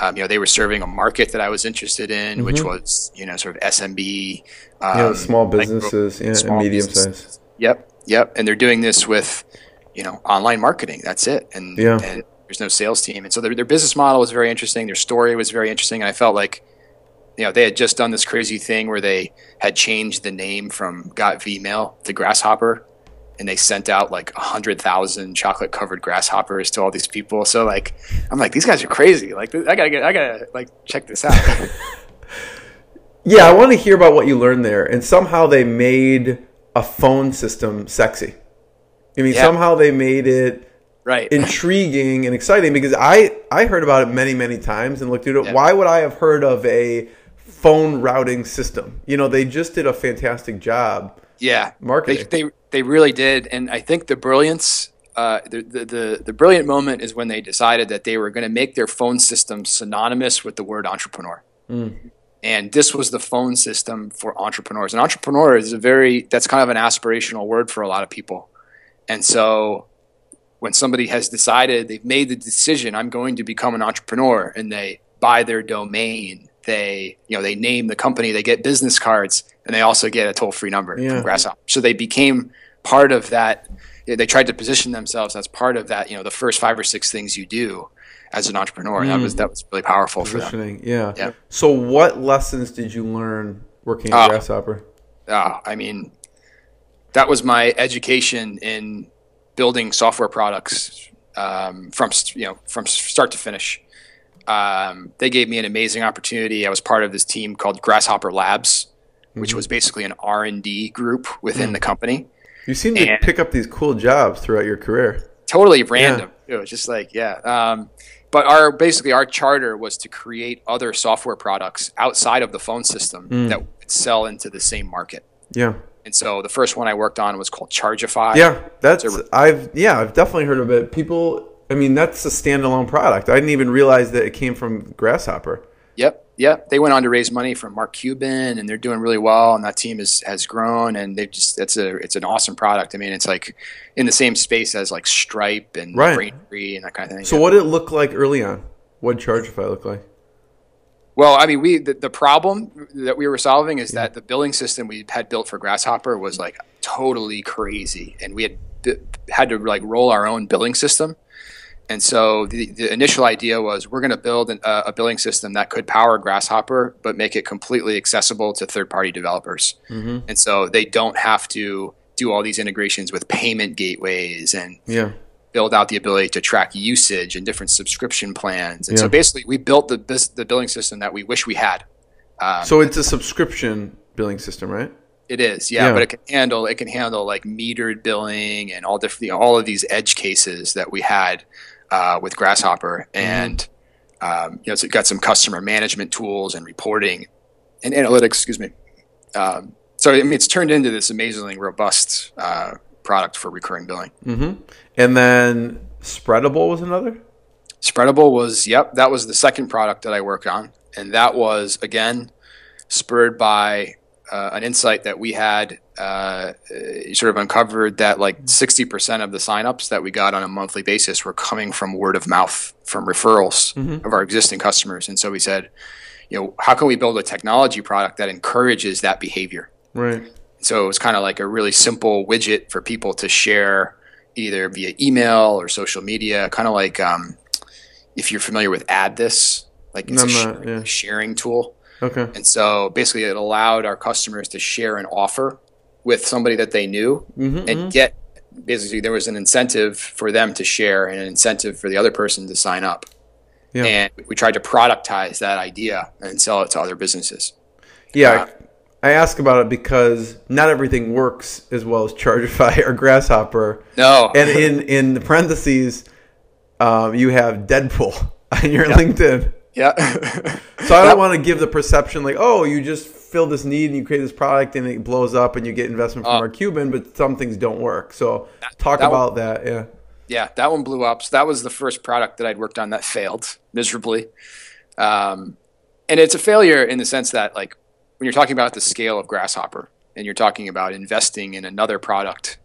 Um, you know, they were serving a market that I was interested in, which was you know sort of SMB. Um, Mm-hmm. Yeah, small businesses, yeah, small medium businesses. size. Yep, yep. And they're doing this with, you know, online marketing. That's it. And, Yeah. and there's no sales team. And so their, their business model was very interesting. Their story was very interesting. And I felt like, you know, they had just done this crazy thing where they had changed the name from GotVMail to Grasshopper. And they sent out like a hundred thousand chocolate covered grasshoppers to all these people. So like, I'm like, these guys are crazy. Like, I gotta get, I gotta like check this out. Yeah, I want to hear about what you learned there. And somehow they made a phone system sexy. I mean, Yeah. somehow they made it right. intriguing and exciting because I I heard about it many many times and looked at it. Yeah. Why would I have heard of a phone routing system? You know, they just did a fantastic job. Yeah, Marketing. They, they they really did, and I think the brilliance, uh, the, the the the brilliant moment is when they decided that they were going to make their phone system synonymous with the word entrepreneur. And this was the phone system for entrepreneurs. An entrepreneur is a very that's kind of an aspirational word for a lot of people, and so when somebody has decided they've made the decision, I'm going to become an entrepreneur, and they buy their domain, they you know they name the company, they get business cards, and they also get a toll free number Yeah. from Grasshopper. So they became part of that. They tried to position themselves as part of that. You know, the first five or six things you do as an entrepreneur. And that was that was really powerful for them. Yeah. Yeah. So, what lessons did you learn working at Ah. Grasshopper? uh, I mean, that was my education in building software products um, from you know from start to finish. Um, they gave me an amazing opportunity. I was part of this team called Grasshopper Labs, which was basically an R and D group within the company. You seem to And- pick up these cool jobs throughout your career. Totally random. It was just like yeah. Um, but our basically our charter was to create other software products outside of the phone system that would sell into the same market. Yeah. And so the first one I worked on was called Chargify. Yeah, that's So- I've yeah I've definitely heard of it. People, I mean, that's a standalone product. I didn't even realize that it came from Grasshopper. Yep, yep. They went on to raise money from Mark Cuban, and they're doing really well. And that team is, has grown, and they just it's a it's an awesome product. I mean, it's like in the same space as like Stripe and Right. Braintree and that kind of thing. So, Yeah. what did it look like early on? What Chargify look like? Well, I mean, we the, the problem that we were solving is that the billing system we had built for Grasshopper was like totally crazy, and we had had to like roll our own billing system. And so the, the initial idea was we're going to build an, a, a billing system that could power Grasshopper, but make it completely accessible to third-party developers. And so they don't have to do all these integrations with payment gateways and Yeah, build out the ability to track usage and different subscription plans. And Yeah. so basically, we built the the billing system that we wish we had. Um, so it's a subscription billing system, right? it is, yeah, Yeah. but it can handle it can handle like metered billing and all different you know, all of these edge cases that we had uh, with Grasshopper, and um, you know, it's got some customer management tools and reporting and analytics. Excuse me. Um, so I mean, it's turned into this amazingly robust uh, product for recurring billing. Mm-hmm. And then Spreadable was another. Spreadable was, yep, that was the second product that I worked on. And that was, again, spurred by uh, an insight that we had uh, sort of uncovered that like 60% of the signups that we got on a monthly basis were coming from word of mouth, from referrals of our existing customers. And so we said, you know, how can we build a technology product that encourages that behavior? Right. So it was kind of like a really simple widget for people to share either via email or social media, kind of like um, if you're familiar with AddThis, like it's I'm a not, sharing, yeah. sharing tool. Okay. And so basically, it allowed our customers to share an offer with somebody that they knew Mm-hmm, and get basically there was an incentive for them to share and an incentive for the other person to sign up. Yeah. And we tried to productize that idea and sell it to other businesses. Yeah, I ask about it because not everything works as well as Chargify or Grasshopper. No. And in in the parentheses, um, you have Deadpool on your LinkedIn. Yeah. So I don't want to give the perception like, oh, you just fill this need and you create this product and it blows up and you get investment from Uh, Mark Cuban, but some things don't work. So talk that about that. Yeah. yeah, that one blew up. So that was the first product that I'd worked on that failed miserably. Um, and it's a failure in the sense that, like, when you're talking about the scale of Grasshopper and you're talking about investing in another product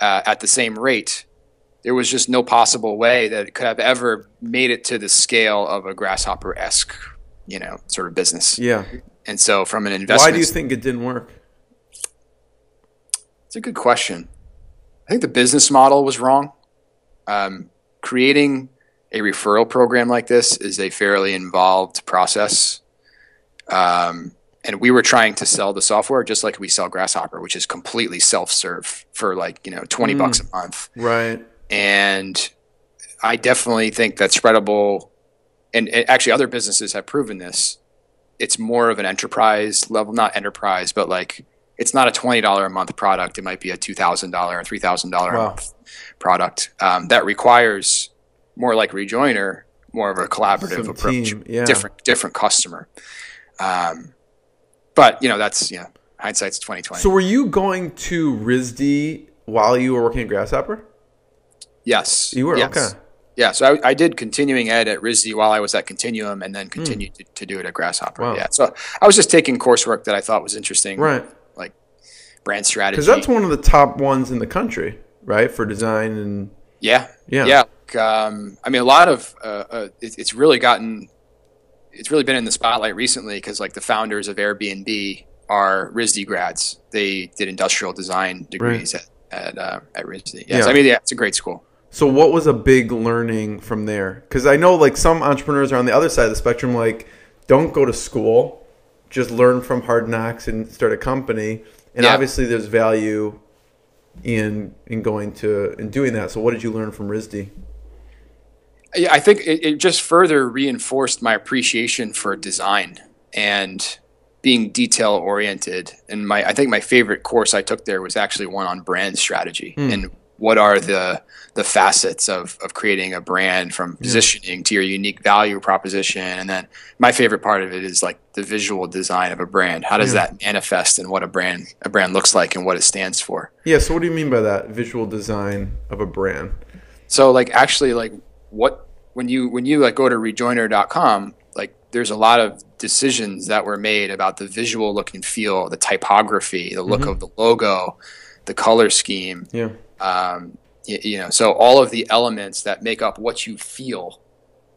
uh, at the same rate, there was just no possible way that it could have ever made it to the scale of a Grasshopper esque, you know, sort of business. Yeah. And so, from an investment, Why do you think it didn't work? It's a good question. I think the business model was wrong. Um, creating a referral program like this is a fairly involved process. Um, and we were trying to sell the software just like we sell Grasshopper, which is completely self-serve for like you know twenty bucks a month. Right. And I definitely think that spreadable, and, and actually other businesses have proven this. It's more of an enterprise level, not enterprise, but like it's not a twenty dollar a month product. It might be a two thousand dollar or three thousand dollar a month product um, that requires more like Rejoiner, more of a collaborative Some approach, yeah. different different customer. Um, but you know that's you know hindsight's twenty twenty. So were you going to RISD while you were working at Grasshopper? Yes, You were? yes. Okay. Yeah, so I, I did continuing ed at RISD while I was at Continuum, and then continued to, to do it at Grasshopper. Hmm. Wow. Yeah, so I was just taking coursework that I thought was interesting, Right. like brand strategy. Because that's one of the top ones in the country, right? For design and yeah, Yeah. yeah. Um, I mean, a lot of uh, uh, it, it's really gotten, it's really been in the spotlight recently because like the founders of Airbnb are RISD grads. They did industrial design degrees at at, uh, at RISD. Yeah, so, Yeah. I mean, yeah, it's a great school. So what was a big learning from there? Because I know like some entrepreneurs are on the other side of the spectrum, like don't go to school, just learn from hard knocks and start a company. And Yeah. obviously there's value in in going to in doing that. So what did you learn from RISD? Yeah, I think it, it just further reinforced my appreciation for design and being detail oriented. And my, I think my favorite course I took there was actually one on brand strategy hmm. and what are the the facets of, of creating a brand from positioning to your unique value proposition. And then my favorite part of it is like the visual design of a brand. How does that manifest in what a brand a brand looks like and what it stands for? Yeah, so what do you mean by that? Visual design of a brand. So like actually like what when you when you like go to rejoiner.com, like there's a lot of decisions that were made about the visual look and feel, the typography, the look mm-hmm. of the logo, the color scheme. Yeah. Um, you, you know, so all of the elements that make up what you feel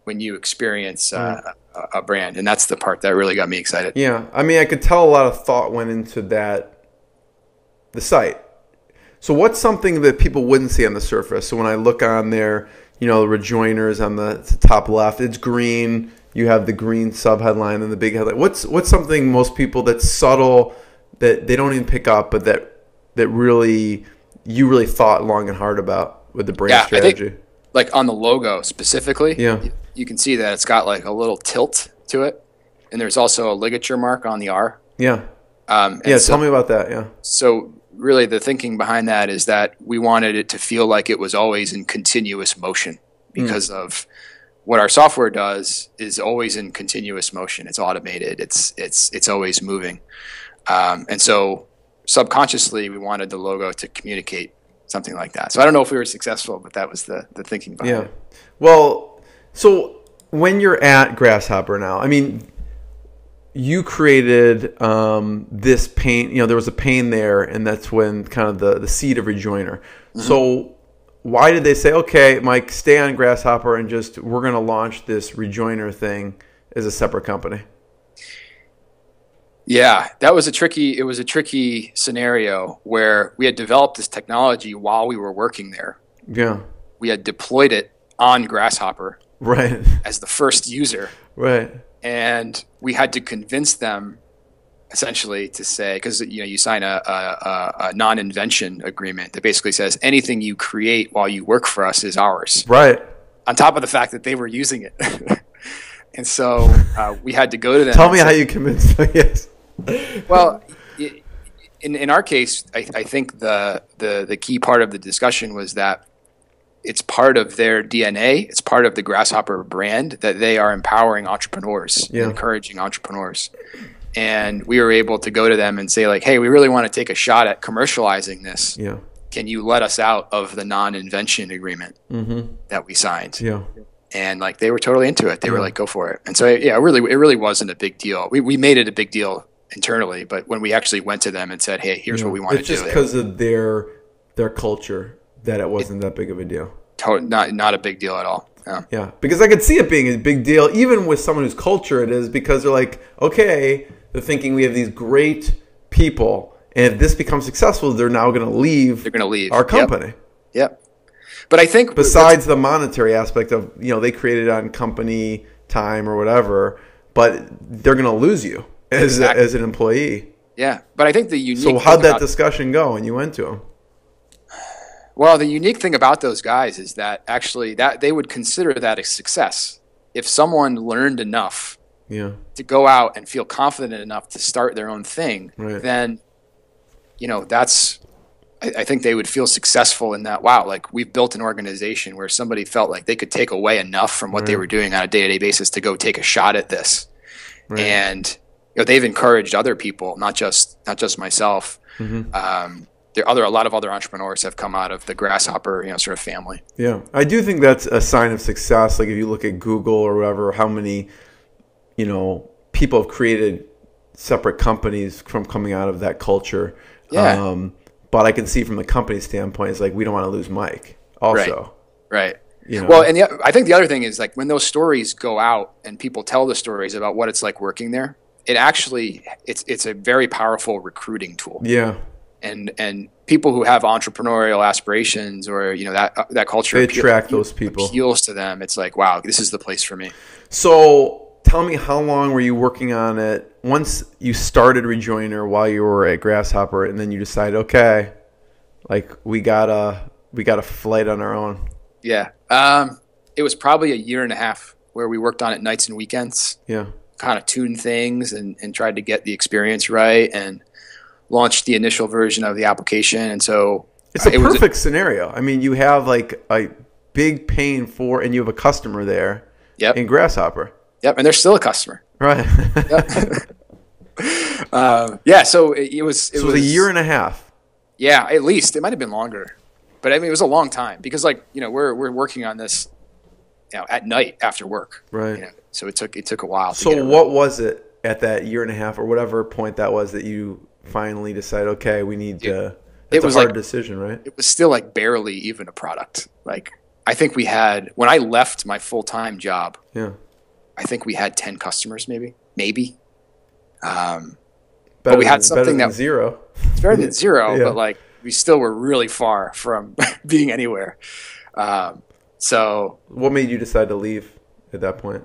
when you experience uh, a, a brand, and that's the part that really got me excited. Yeah, I mean, I could tell a lot of thought went into that, the site. So, what's something that people wouldn't see on the surface? So, when I look on there, you know, the rejoiners on the top left, it's green. You have the green sub headline and the big headline. What's what's something most people that's subtle that they don't even pick up, but that that really you really thought long and hard about with the brand Yeah, I think- strategy? Like on the logo specifically, Yeah. you, you can see that it's got like a little tilt to it, and there's also a ligature mark on the R. yeah, Um, yeah. so, tell me about that. Yeah, so really the thinking behind that is that we wanted it to feel like it was always in continuous motion because of what our software does is always in continuous motion. It's automated. It's it's it's always moving, um, and so subconsciously we wanted the logo to communicate something like that. So I don't know if we were successful, but that was the the thinking behind Yeah. it. Well, so when you're at Grasshopper now, I mean, you created um, this pain. You know, there was a pain there, and that's when kind of the the seed of Rejoiner. So. Why did they say, okay, Mike, stay on Grasshopper and just we're going to launch this Rejoiner thing as a separate company? Yeah, that was a tricky. It was a tricky scenario where we had developed this technology while we were working there. Yeah, We had deployed it on Grasshopper right, as the first user, right. and we had to convince them essentially to say because you know you sign a, a, a, non-invention agreement that basically says anything you create while you work for us is ours. Right. On top of the fact that they were using it, and so uh, we had to go to them. Tell me say, how you convinced them. yes. Well, in in our case, I, I think the the the key part of the discussion was that it's part of their DNA. It's part of the Grasshopper brand that they are empowering entrepreneurs, yeah. encouraging entrepreneurs. And we were able to go to them and say, like, hey, we really want to take a shot at commercializing this. Yeah. Can you let us out of the non-invention agreement mm-hmm. that we signed? Yeah. And like they were totally into it. They yeah. were like, "Go for it!" And so, yeah, it really, it really wasn't a big deal. We we made it a big deal internally, but when we actually went to them and said, "Hey, here's yeah. what we want it's to do," it's just because of their their culture that it wasn't that big of a deal. not not a big deal at all. Yeah. yeah, because I could see it being a big deal, even with someone whose culture it is, because they're like, okay, they're thinking we have these great people, and if this becomes successful, they're now going to leave. They're going to leave our company. Yep. yep. But I think besides the monetary aspect of you know they created on company time or whatever, but they're going to lose you as exactly. a, as an employee. Yeah, but I think the unique. So how'd that discussion go when you went to them? Well, the unique thing about those guys is that actually that they would consider that a success if someone learned enough yeah. to go out and feel confident enough to start their own thing. Right. Then, you know, that's I, I, think they would feel successful in that. Wow, like we've built an organization where somebody felt like they could take away enough from what right. they were doing on a day to day basis to go take a shot at this, right. and you know, they've encouraged other people, not just not just myself. Mm-hmm. Um, there other a lot of other entrepreneurs have come out of the grasshopper you know sort of family yeah i do think that's a sign of success like if you look at google or whatever how many you know people have created separate companies from coming out of that culture yeah. Um, but i can see from the company standpoint it's like we don't want to lose mike also right, right. You know? Well, and the, I think the other thing is like when those stories go out and people tell the stories about what it's like working there, it actually it's it's a very powerful recruiting tool. Yeah, and and people who have entrepreneurial aspirations or you know that uh, that culture they attract those people. appeals to them it's like wow this is the place for me. So tell me how long were you working on it? Once you started rejoiner while you were at grasshopper and then you decided okay like we got a we got a flight on our own. Yeah um, it was probably a year and a half where we worked on it nights and weekends. Yeah kind of tuned things and, and tried to get the experience right and launched the initial version of the application, and so it's a it perfect scenario. I mean, you have like a big pain for, and you have a customer there. Yep. In Grasshopper. Yep, and they're still a customer. Right. um, yeah. So it, it was. It, so was, a year and a half. Yeah, at least it might have been longer, but I mean, it was a long time because, like, you know, we're we're working on this, you know, at night after work. Right. You know, so it took it took a while. so what was it at that year and a half or whatever point that was that you finally decided? okay, we need to. It's it was a hard like, decision, right? It was still like barely even a product. Like I think we had when I left my full time job. Yeah. I think we had ten customers, maybe, maybe. Um, but we had something that zero. It's better than zero, yeah. but like we still were really far from being anywhere. Um, so, what made you decide to leave at that point?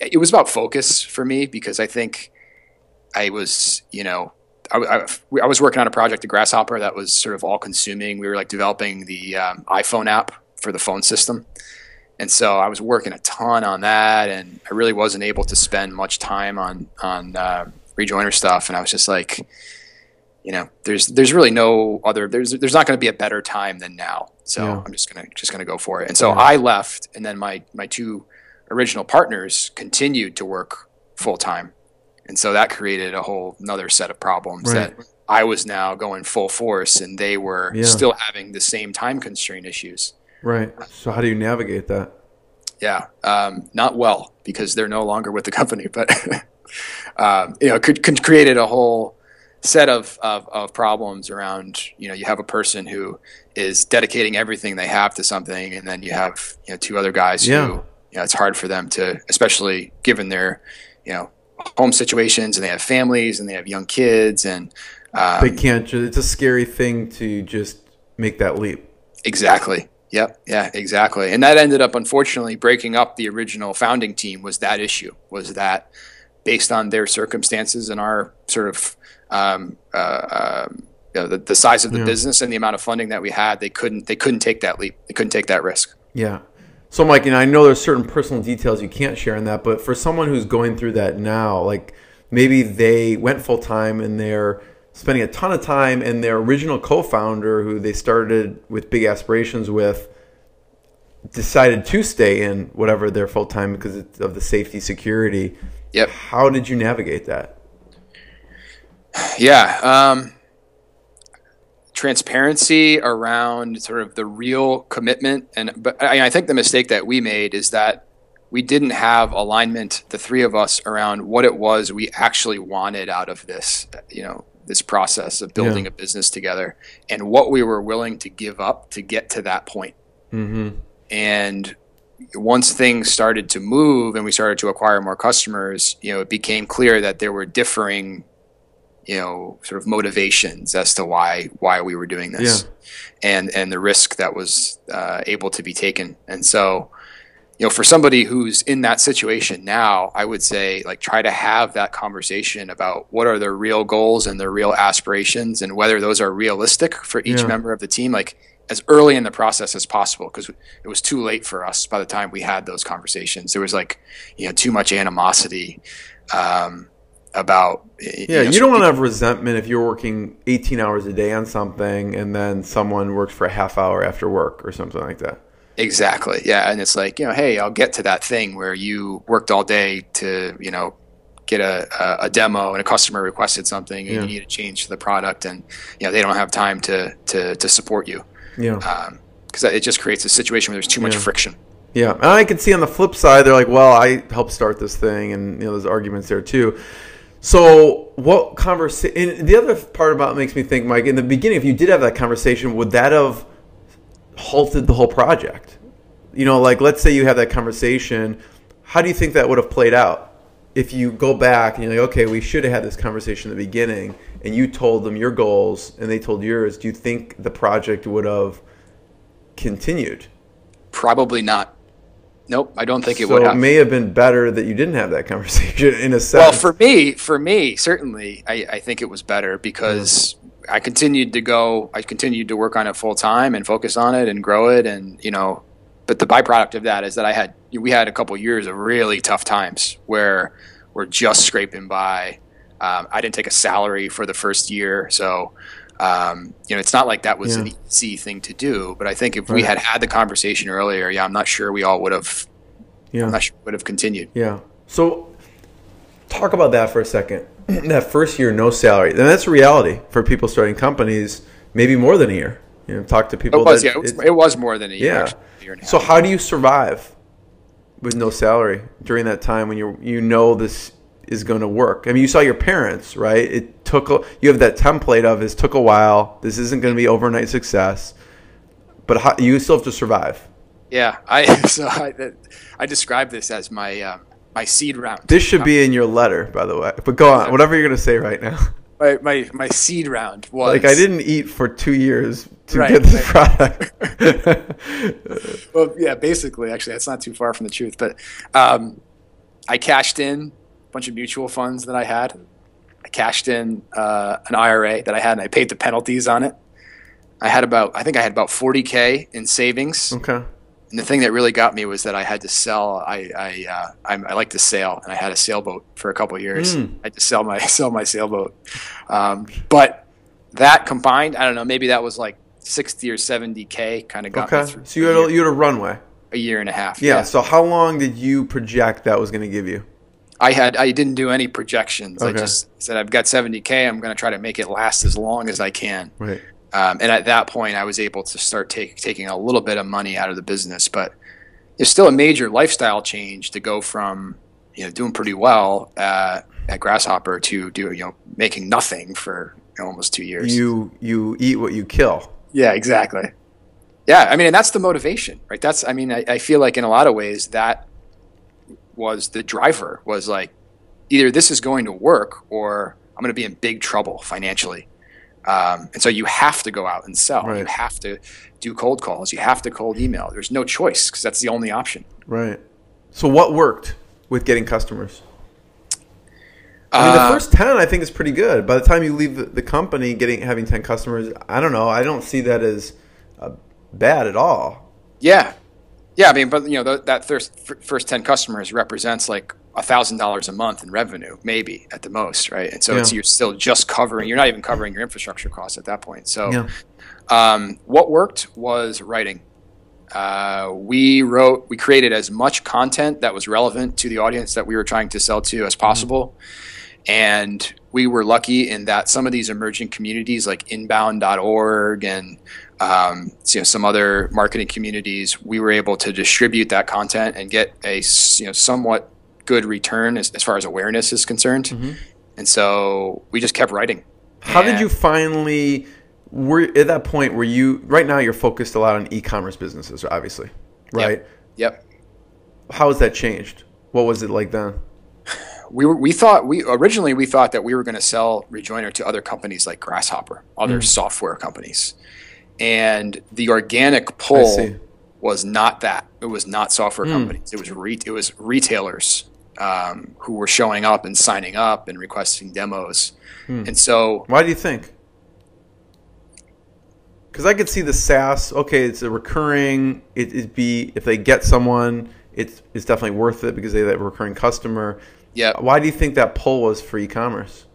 It was about focus for me because I think I was, you know, I, I, I, was working on a project at Grasshopper that was sort of all consuming. We were like developing the um, iPhone app for the phone system. And so I was working a ton on that, and I really wasn't able to spend much time on on uh, rejoiner stuff. And I was just like, you know, there's there's really no other there's there's not going to be a better time than now. So yeah. I'm just gonna just gonna go for it. And so yeah. I left, and then my my two original partners continued to work full time and so that created a whole another set of problems right. that I was now going full force and they were yeah. still having the same time constraint issues. Right. So how do you navigate that? Yeah, um, not well because they're no longer with the company, but um, you know, could, could created a whole set of, of, of, problems around, you know, you have a person who is dedicating everything they have to something. And then you have, you know, two other guys yeah. who, you know, it's hard for them to, especially given their, you know, home situations and they have families and they have young kids and um, they can't. It's a scary thing to just make that leap. Exactly. Yep. Yeah. Exactly. And that ended up, unfortunately, breaking up the original founding team. Was that issue? Was that based on their circumstances and our sort of um, uh, um, you know, the, the size of the yeah. business and the amount of funding that we had, they couldn't they couldn't take that leap. They couldn't take that risk. Yeah. So, Mike, and I know there's certain personal details you can't share in that, but for someone who's going through that now, like maybe they went full time and they're spending a ton of time, and their original co-founder, who they started with big aspirations with, decided to stay in whatever their full time because of the safety security. Yep. How did you navigate that? Yeah. Um, transparency around sort of the real commitment and but I, I think the mistake that we made is that we didn't have alignment the three of us around what it was we actually wanted out of this you know this process of building yeah. a business together and what we were willing to give up to get to that point mm-hmm. and once things started to move and we started to acquire more customers you know it became clear that there were differing you know sort of motivations as to why why we were doing this yeah. and and the risk that was uh, able to be taken and so you know for somebody who's in that situation now i would say like try to have that conversation about what are their real goals and their real aspirations and whether those are realistic for each yeah. member of the team like as early in the process as possible because it was too late for us by the time we had those conversations there was like you know too much animosity um, about yeah you, you don't want to have resentment if you're working 18 hours a day on something and then someone works for a half hour after work or something like that. Exactly yeah and it's like you know hey i'll get to that thing where you worked all day to you know get a, a, a demo and a customer requested something and yeah. you need to change the product and you know they don't have time to to, to support you. Yeah. Because um, it just creates a situation where there's too much yeah. friction. Yeah and i can see on the flip side they're like well i helped start this thing and you know there's arguments there too so, what conversation? The other part about makes me think, Mike. In the beginning, if you did have that conversation, would that have halted the whole project? You know, like let's say you have that conversation. How do you think that would have played out? If you go back and you're like, okay, we should have had this conversation in the beginning, and you told them your goals and they told yours, do you think the project would have continued? Probably not. Nope, I don't think so it would. So it may have been better that you didn't have that conversation in a sense. Well, for me, for me, certainly, I, I think it was better because mm-hmm. I continued to go. I continued to work on it full time and focus on it and grow it, and you know. But the byproduct of that is that I had we had a couple years of really tough times where we're just scraping by. Um, I didn't take a salary for the first year, so um, you know, it's not like that was yeah. an easy thing to do, but I think if right. we had had the conversation earlier, yeah, I'm not sure we all would have, yeah, I'm not sure would have continued. Yeah. So, talk about that for a second. that first year, no salary, and that's a reality for people starting companies. Maybe more than a year. You know, talk to people. It was, yeah, it was, it was, more than a year. Yeah. Actually, a year so, how do you survive with no salary during that time when you you know this is going to work. I mean, you saw your parents, right? It took a, you have that template of it took a while. This isn't going to be overnight success, but how, you still have to survive. Yeah, I so I, I describe this as my um, my seed round. This should be in your letter, by the way. But go on, whatever you're going to say right now. My, my, my seed round was like I didn't eat for two years to right, get this right. product. well, yeah, basically, actually, that's not too far from the truth. But um, I cashed in bunch of mutual funds that I had. I cashed in uh, an IRA that I had, and I paid the penalties on it. I had about, I think I had about 40k in savings. Okay. And the thing that really got me was that I had to sell. I I uh, I, like to sail, and I had a sailboat for a couple years. Mm. I had to sell my sell my sailboat. Um, but that combined, I don't know, maybe that was like 60 or 70k, kind of got okay. me through. So you had a, you had a runway. A year and a half. Yeah, yeah. So how long did you project that was going to give you? I had I didn't do any projections. Okay. I just said I've got 70k. I'm going to try to make it last as long as I can. Right. Um, and at that point, I was able to start take, taking a little bit of money out of the business, but it's still a major lifestyle change to go from you know doing pretty well uh, at Grasshopper to do you know making nothing for you know, almost two years. You you eat what you kill. Yeah, exactly. Yeah, I mean, and that's the motivation, right? That's I mean, I, I feel like in a lot of ways that was the driver was like either this is going to work or I'm going to be in big trouble financially. Um, and so you have to go out and sell. Right. You have to do cold calls. You have to cold email. There's no choice because that's the only option. Right. So what worked with getting customers? I mean, the Uh, first ten I think is pretty good. By the time you leave the, the company, getting having ten customers, I don't know. I don't see that as uh, bad at all. Yeah, yeah. I mean, but you know, th- that first first ten customers represents like a thousand dollars a month in revenue, maybe at the most, right? And so it's, Yeah. you're still just covering. You're not even covering your infrastructure costs at that point. So, Yeah. um, what worked was writing. Uh, we wrote, we created as much content that was relevant to the audience that we were trying to sell to as possible. And we were lucky in that some of these emerging communities like inbound.org and um, you know, some other marketing communities, we were able to distribute that content and get a you know, somewhat good return as, as far as awareness is concerned. And so we just kept writing. How did you finally? Were at that point where you right now you're focused a lot on e-commerce businesses, obviously, right? Yep. How has that changed? What was it like then? we were, we thought we originally we thought that we were going to sell Rejoiner to other companies like Grasshopper, other software companies, and the organic pull was not that. It was not software companies. It was re- it was retailers um, who were showing up and signing up and requesting demos, and so Why do you think? Because I could see the SaaS. Okay, it's a recurring. It, it'd be if they get someone, it's it's definitely worth it because they have that recurring customer. yeah, Why do you think that pull was for e-commerce?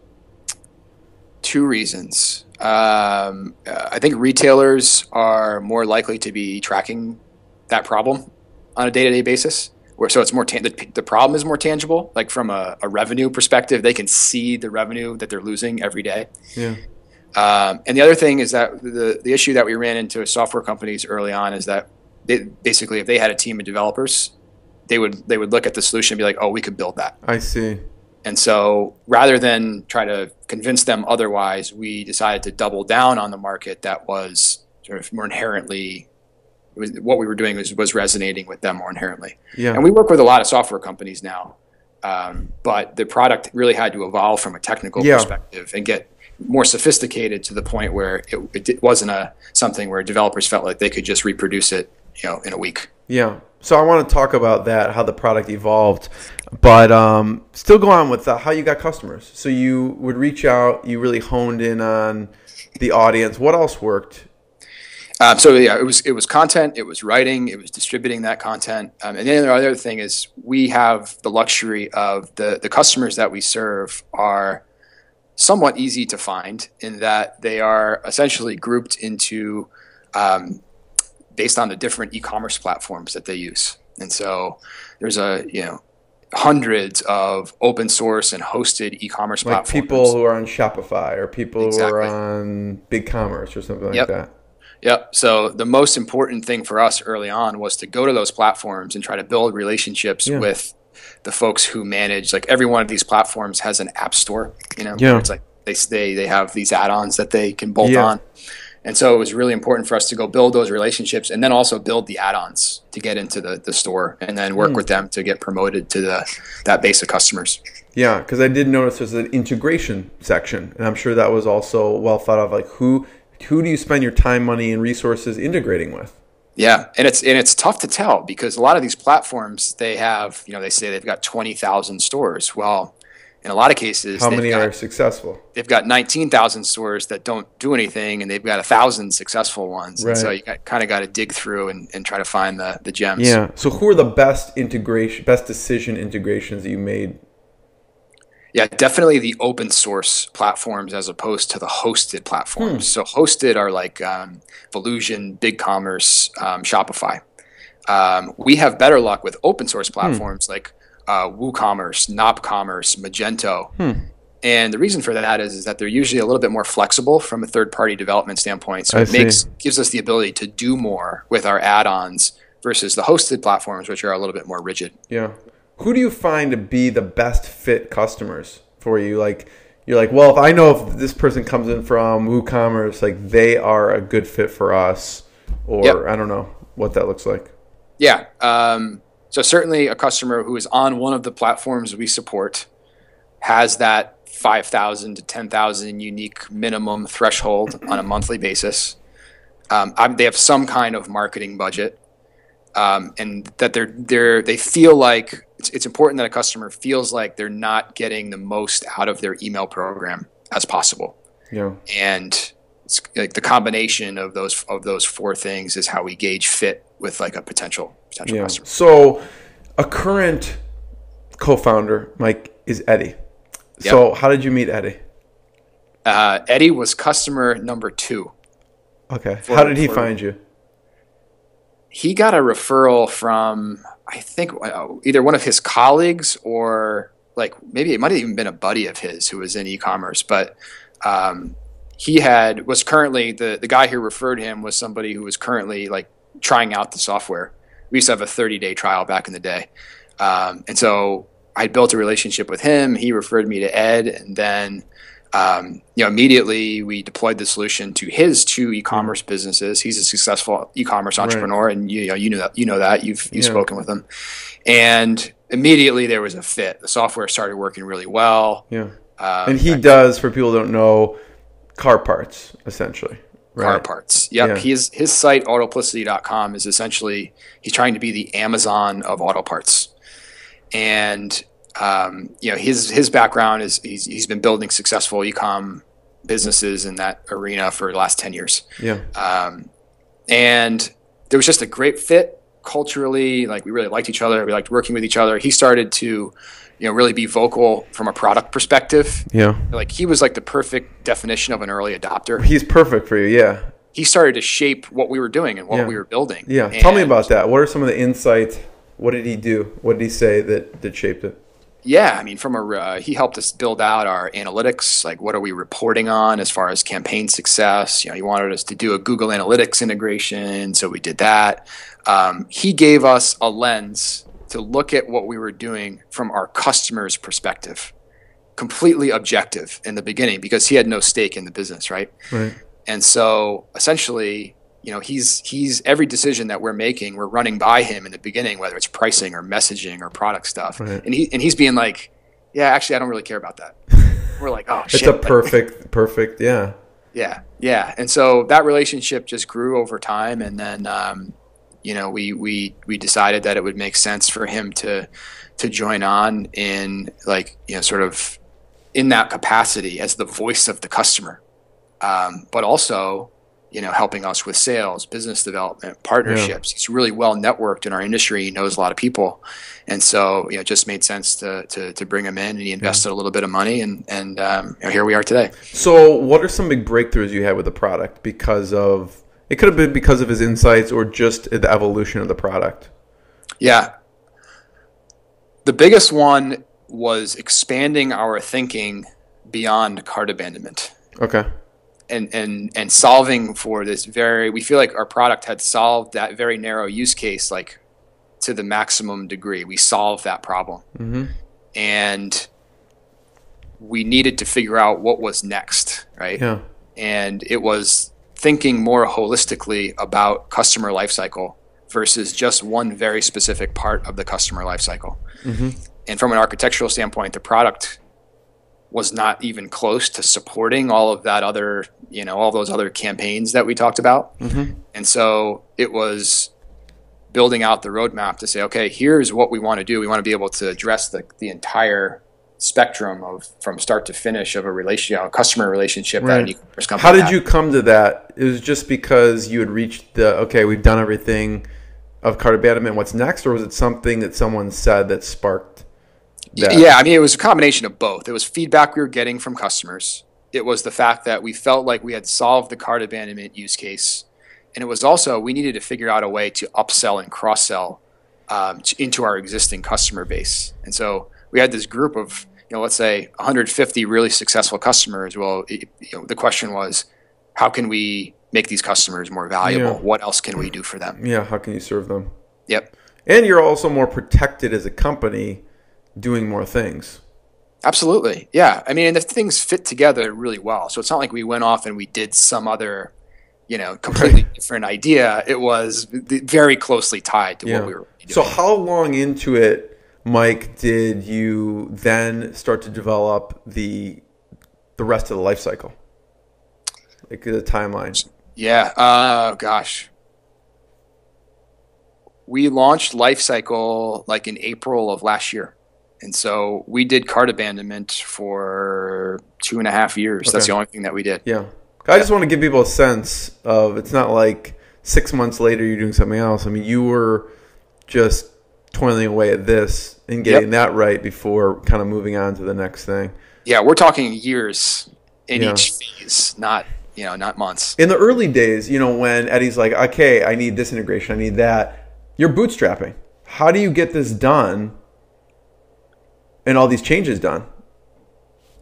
two reasons. Um, uh, I think retailers are more likely to be tracking that problem on a day-to-day basis. Where, so it's more tan- the, the problem is more tangible. Like from a, a revenue perspective, they can see the revenue that they're losing every day. Yeah. Um, and the other thing is that the the issue that we ran into with software companies early on is that they, basically if they had a team of developers, they would they would look at the solution and be like, oh, we could build that. I see. And so rather than try to convince them otherwise, we decided to double down on the market that was sort of more inherently was, what we were doing was, was resonating with them more inherently. Yeah. And we work with a lot of software companies now, um, but the product really had to evolve from a technical Yeah. perspective and get more sophisticated to the point where it, it wasn't a something where developers felt like they could just reproduce it, you know, in a week. Yeah. So I want to talk about that, how the product evolved, but um, still go on with uh, how you got customers. So you would reach out, you really honed in on the audience. What else worked? Um, so yeah, it was it was content, it was writing, it was distributing that content, um, and then the other thing is we have the luxury of the the customers that we serve are somewhat easy to find in that they are essentially grouped into um, based on the different e-commerce platforms that they use, and so there's a you know hundreds of open source and hosted e-commerce Like platforms. people who are on Shopify or people who are on BigCommerce or something like that. Yep. So the most important thing for us early on was to go to those platforms and try to build relationships Yeah. with the folks who manage. Like every one of these platforms has an app store. You know, Yeah. it's like they they they have these add-ons that they can bolt Yeah. on. And so it was really important for us to go build those relationships and then also build the add-ons to get into the, the store and then work hmm. with them to get promoted to the that base of customers. Yeah, because I did notice there's an integration section, and I'm sure that was also well thought of. Like who who do you spend your time, money, and resources integrating with? Yeah, and it's and it's tough to tell because a lot of these platforms they have, you know, they say they've got twenty thousand stores. Well, in a lot of cases, How many got, are successful? they've got nineteen thousand stores that don't do anything, and they've got a thousand successful ones. And so you got, kind of got to dig through and, and try to find the the gems. Yeah. So who are the best integration, best decision integrations that you made? Yeah, definitely the open source platforms as opposed to the hosted platforms. So hosted are like um, Volusion, BigCommerce, um, Shopify. Um, we have better luck with open source platforms like uh, WooCommerce, NopCommerce, Magento. And the reason for that is, is that they're usually a little bit more flexible from a third party development standpoint. So I it see. makes gives us the ability to do more with our add-ons versus the hosted platforms, which are a little bit more rigid. Yeah. Who do you find to be the best fit customers for you? Like you're like, well, if I know if this person comes in from WooCommerce, like they are a good fit for us, or Yep. I don't know what that looks like. Yeah. Um, so certainly a customer who is on one of the platforms we support has that 5,000 to 10,000 unique minimum threshold on a monthly basis. Um, they have some kind of marketing budget. Um, and that they're, they're, they feel like it's it's important that a customer feels like they're not getting the most out of their email program as possible. Yeah. And like the combination of those of those four things is how we gauge fit with like a potential potential Yeah. customer. So, a current co-founder, Mike, is Eddie. So, how did you meet Eddie? Uh, Eddie was customer number two. Okay. how did he for- find you? he got a referral from I think uh, either one of his colleagues or like maybe it might have even been a buddy of his who was in e-commerce, but um, he had was currently the the guy who referred him was somebody who was currently like trying out the software. We used to have a 30 day trial back in the day, um, and so I built a relationship with him. He referred me to Ed, and then um, you know, immediately we deployed the solution to his two e-commerce businesses. He's a successful e-commerce entrepreneur, and you know, you know that you know that you've you've Yeah. spoken with him, and immediately there was a fit. The software started working really well. Yeah. Um, And he does, for people who don't know, car parts essentially. car parts. Yep. Yeah. His his site autoplicity.com is essentially he's trying to be the Amazon of auto parts. And um, you know, his his background is he's he's been building successful e-com businesses in that arena for the last 10 years. Yeah. Um, and there was just a great fit culturally. Like we really liked each other. We liked working with each other. He started to, you know, really be vocal from a product perspective. Yeah. Like he was like the perfect definition of an early adopter He's perfect for you. Yeah. he started to shape what we were doing and what Yeah. we were building. Yeah. Tell me about that. What are some of the insights? What did he do? What did he say that, that shaped it? Yeah, I mean, from a uh, he helped us build out our analytics. Like, what are we reporting on as far as campaign success? You know, he wanted us to do a Google Analytics integration, so we did that. Um, he gave us a lens to look at what we were doing from our customers' perspective, completely objective in the beginning because he had no stake in the business, right? Right. And so essentially, you know, he's he's every decision that we're making, we're running by him in the beginning, whether it's pricing or messaging or product stuff. Right. And he and he's being like, Yeah, actually I don't really care about that. we're like, Oh It's a perfect, perfect. Yeah. yeah, yeah. And so that relationship just grew over time and then um, you know, we we we decided that it would make sense for him to to join on in like, you know, sort of in that capacity as the voice of the customer. Um, but also, you know, helping us with sales, business development, partnerships. He's really well networked in our industry. He knows a lot of people, and so you know, it just made sense to to, to bring him in. And he invested a little bit of money, and and um, you know, here we are today. So, what are some big breakthroughs you had with the product because of it? Could have been because of his insights or just the evolution of the product. Yeah. The biggest one was expanding our thinking beyond cart abandonment. Okay. and and and solving for this very we feel like our product had solved that very narrow use case like to the maximum degree we solved that problem Mm-hmm. and we needed to figure out what was next right Yeah. and it was thinking more holistically about customer lifecycle versus just one very specific part of the customer lifecycle. Mm-hmm. And from an architectural standpoint, the product was not even close to supporting all of that other, you know, all those other campaigns that we talked about. Mm-hmm. And so it was building out the roadmap to say, okay, here's what we want to do. We want to be able to address the, the entire spectrum of from start to finish of a relationship, you know, customer relationship that an Right. e-commerce company How did has. you come to that? It was just because you had reached the okay, we've done everything of cart abandonment. What's next, or was it something that someone said that sparked that? Yeah, I mean, it was a combination of both. It was feedback we were getting from customers. It was the fact that we felt like we had solved the cart abandonment use case, and it was also we needed to figure out a way to upsell and cross sell um, into our existing customer base. And so we had this group of you know, let's say 150 really successful customers. Well, it, you know, the question was, how can we make these customers more valuable? Yeah. What else can we do for them? Yeah. How can you serve them? Yep. And you're also more protected as a company, doing more things. Absolutely. Yeah. I mean, and the things fit together really well. So it's not like we went off and we did some other, you know, completely different idea. It was very closely tied to Yeah. what we were doing. So how long into it, Mike, did you then start to develop the the rest of the life cycle? Like the timeline. yeah. Uh, gosh. we launched Lifecycle like in April of last year. And so we did cart abandonment for two and a half years. That's the only thing that we did. Yeah. I just want to give people a sense of it's not like six months later you're doing something else. I mean, you were just toiling away at this and getting that right before kind of moving on to the next thing. Yeah, we're talking years in Yeah. each phase, not you know, not months. In the early days, you know, when Eddie's like, okay, I need this integration, I need that, you're bootstrapping. How do you get this done and all these changes done?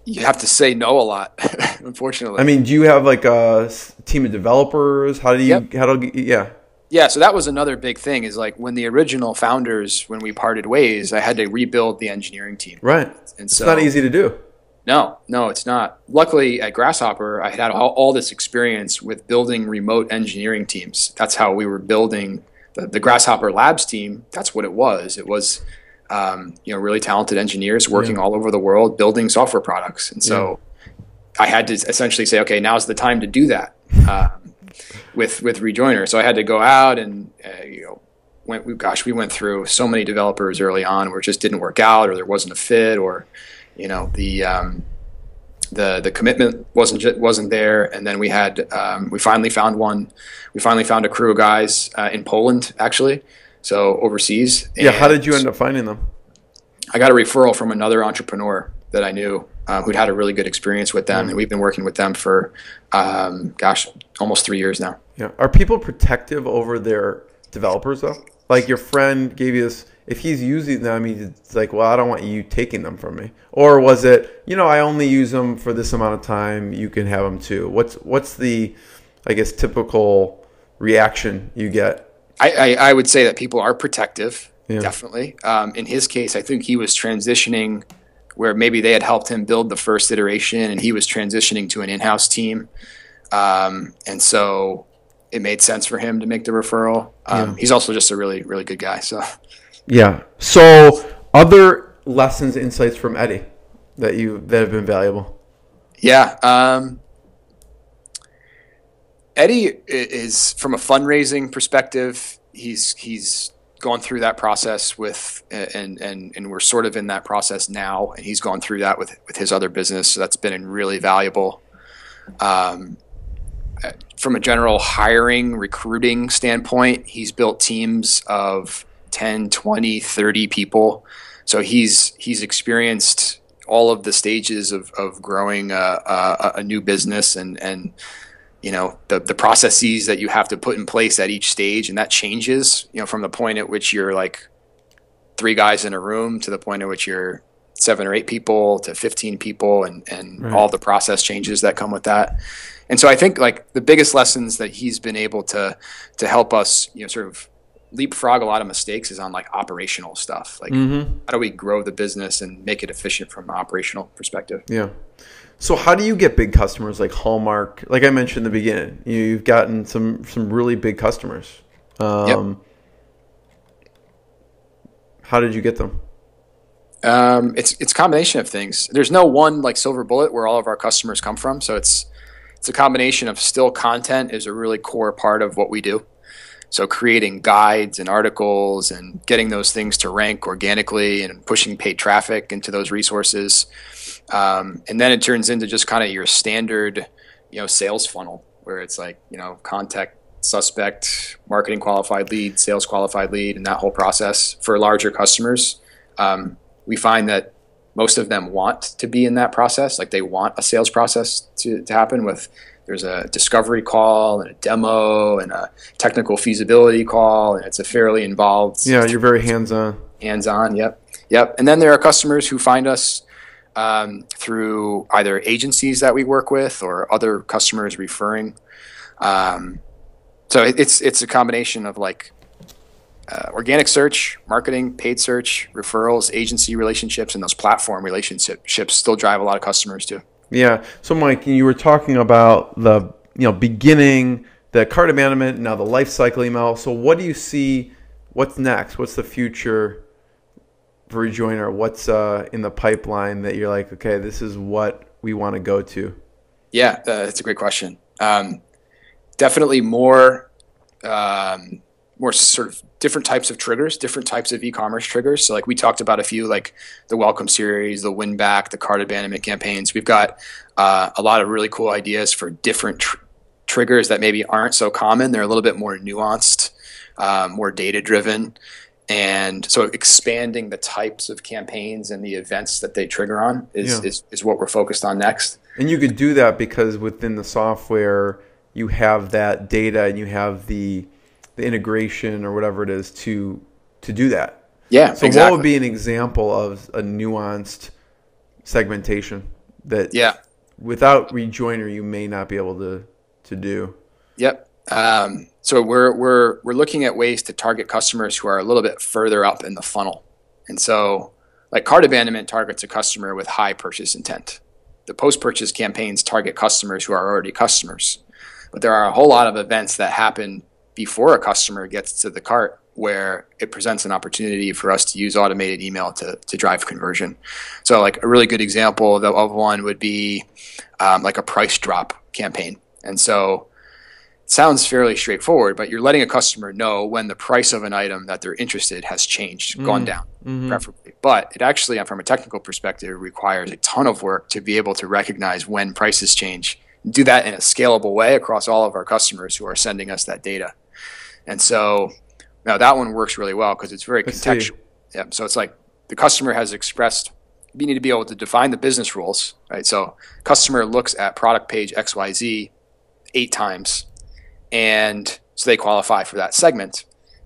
You have to say no a lot, unfortunately. I mean, do you have like a team of developers? How do you, Yep. how do you, yeah. Yeah, so that was another big thing is like when the original founders, when we parted ways, I had to rebuild the engineering team. Right. And It's so not easy to do. No, no, it's not. Luckily at Grasshopper, I had all, all this experience with building remote engineering teams. That's how we were building the, the Grasshopper Labs team. That's what it was. It was, um, you know, really talented engineers working all over the world building software products. And so I had to essentially say, okay, now's the time to do that um, with with Rejoiner. So I had to go out and uh, you know went we, gosh we went through so many developers early on where it just didn't work out or there wasn't a fit or you know the um, the the commitment wasn't wasn't there and then we had um, we finally found one we finally found a crew of guys uh, in Poland actually so overseas Yeah. How did you end up finding them? I got a referral from another entrepreneur that I knew uh, who'd had a really good experience with them and we've been working with them for um, gosh almost three years now Yeah. Are people protective over their developers though? Like your friend gave you this. If he's using them, he's like, "Well, I don't want you taking them from me." Or was it, you know, I only use them for this amount of time. You can have them too. What's what's the, I guess, typical reaction you get? I, I, I would say that people are protective, Yeah. definitely. Um, in his case, I think he was transitioning where maybe they had helped him build the first iteration and he was transitioning to an in house team. Um, and so it made sense for him to make the referral. Um, He's also just a really, really good guy. So, Yeah. So, other lessons, insights from Eddie that you that have been valuable. yeah. Um, Eddie is from a fundraising perspective. He's he's gone through that process with and and and we're sort of in that process now. And he's gone through that with with his other business. So that's been really valuable. Um, from a general hiring recruiting standpoint, he's built teams of 10, 20, 30 people. So he's he's experienced all of the stages of, of growing a, a, a new business and, and you know the, the processes that you have to put in place at each stage and that changes you know from the point at which you're like three guys in a room to the point at which you're seven or eight people to 15 people and, and Right. all the process changes that come with that and so i think like the biggest lessons that he's been able to to help us you know sort of leapfrog a lot of mistakes is on like operational stuff like Mm-hmm. how do we grow the business and make it efficient from an operational perspective Yeah. So how do you get big customers like Hallmark? Like I mentioned in the beginning, you, you've gotten some some really big customers. Um, How did you get them? Um, it's it's a combination of things. There's no one like silver bullet where all of our customers come from. So it's it's a combination of still content is a really core part of what we do. So creating guides and articles and getting those things to rank organically and pushing paid traffic into those resources. Um, and then it turns into just kind of your standard, you know, sales funnel where it's like, you know, contact suspect, marketing qualified lead, sales qualified lead, and that whole process for larger customers. Um, we find that most of them want to be in that process. Like they want a sales process to, to happen with there's a discovery call and a demo and a technical feasibility call, and it's a fairly involved Yeah, you're very hands on. hands on. Yep. Yep. And then there are customers who find us um, through either agencies that we work with or other customers referring. Um, so it, it's it's a combination of like uh, organic search, marketing, paid search, referrals, agency relationships, and those platform relationships still drive a lot of customers too. Yeah. So Mike, you were talking about the you know beginning, the cart abandonment, now the life cycle email. So what do you see? What's next? What's the future Rejoiner? What's uh, in the pipeline that you're like, okay, this is what we want to go to? Yeah, uh, that's a great question. Um, definitely more um, more sort of different types of triggers, different types of e-commerce triggers. So like we talked about a few, like the welcome series, the win back, the cart abandonment campaigns. We've got uh, a lot of really cool ideas for different tr- triggers that maybe aren't so common. They're a little bit more nuanced, uh, more data driven. And so expanding the types of campaigns and the events that they trigger on is, yeah. is, is what we're focused on next. And you could do that because within the software, you have that data and you have the the integration or whatever it is to to do that. Yeah. So exactly. what would be an example of a nuanced segmentation that yeah without rejoiner you may not be able to to do? Yep. Um, so we're we're we're looking at ways to target customers who are a little bit further up in the funnel, and so like cart abandonment targets a customer with high purchase intent. The post purchase campaigns target customers who are already customers, but there are a whole lot of events that happen before a customer gets to the cart where it presents an opportunity for us to use automated email to, to drive conversion. So, like a really good example of, one would be um, like a price drop campaign. And so, sounds fairly straightforward, but you're letting a customer know when the price of an item that they're interested has changed, mm. gone down, mm-hmm. preferably. But it actually, from a technical perspective, requires a ton of work to be able to recognize when prices change. Do that in a scalable way across all of our customers who are sending us that data. And so now that one works really well because it's very Let's contextual. Yeah. So it's like the customer has expressed you need to be able to define the business rules, right? So customer looks at product page XYZ eight times and so they qualify for that segment.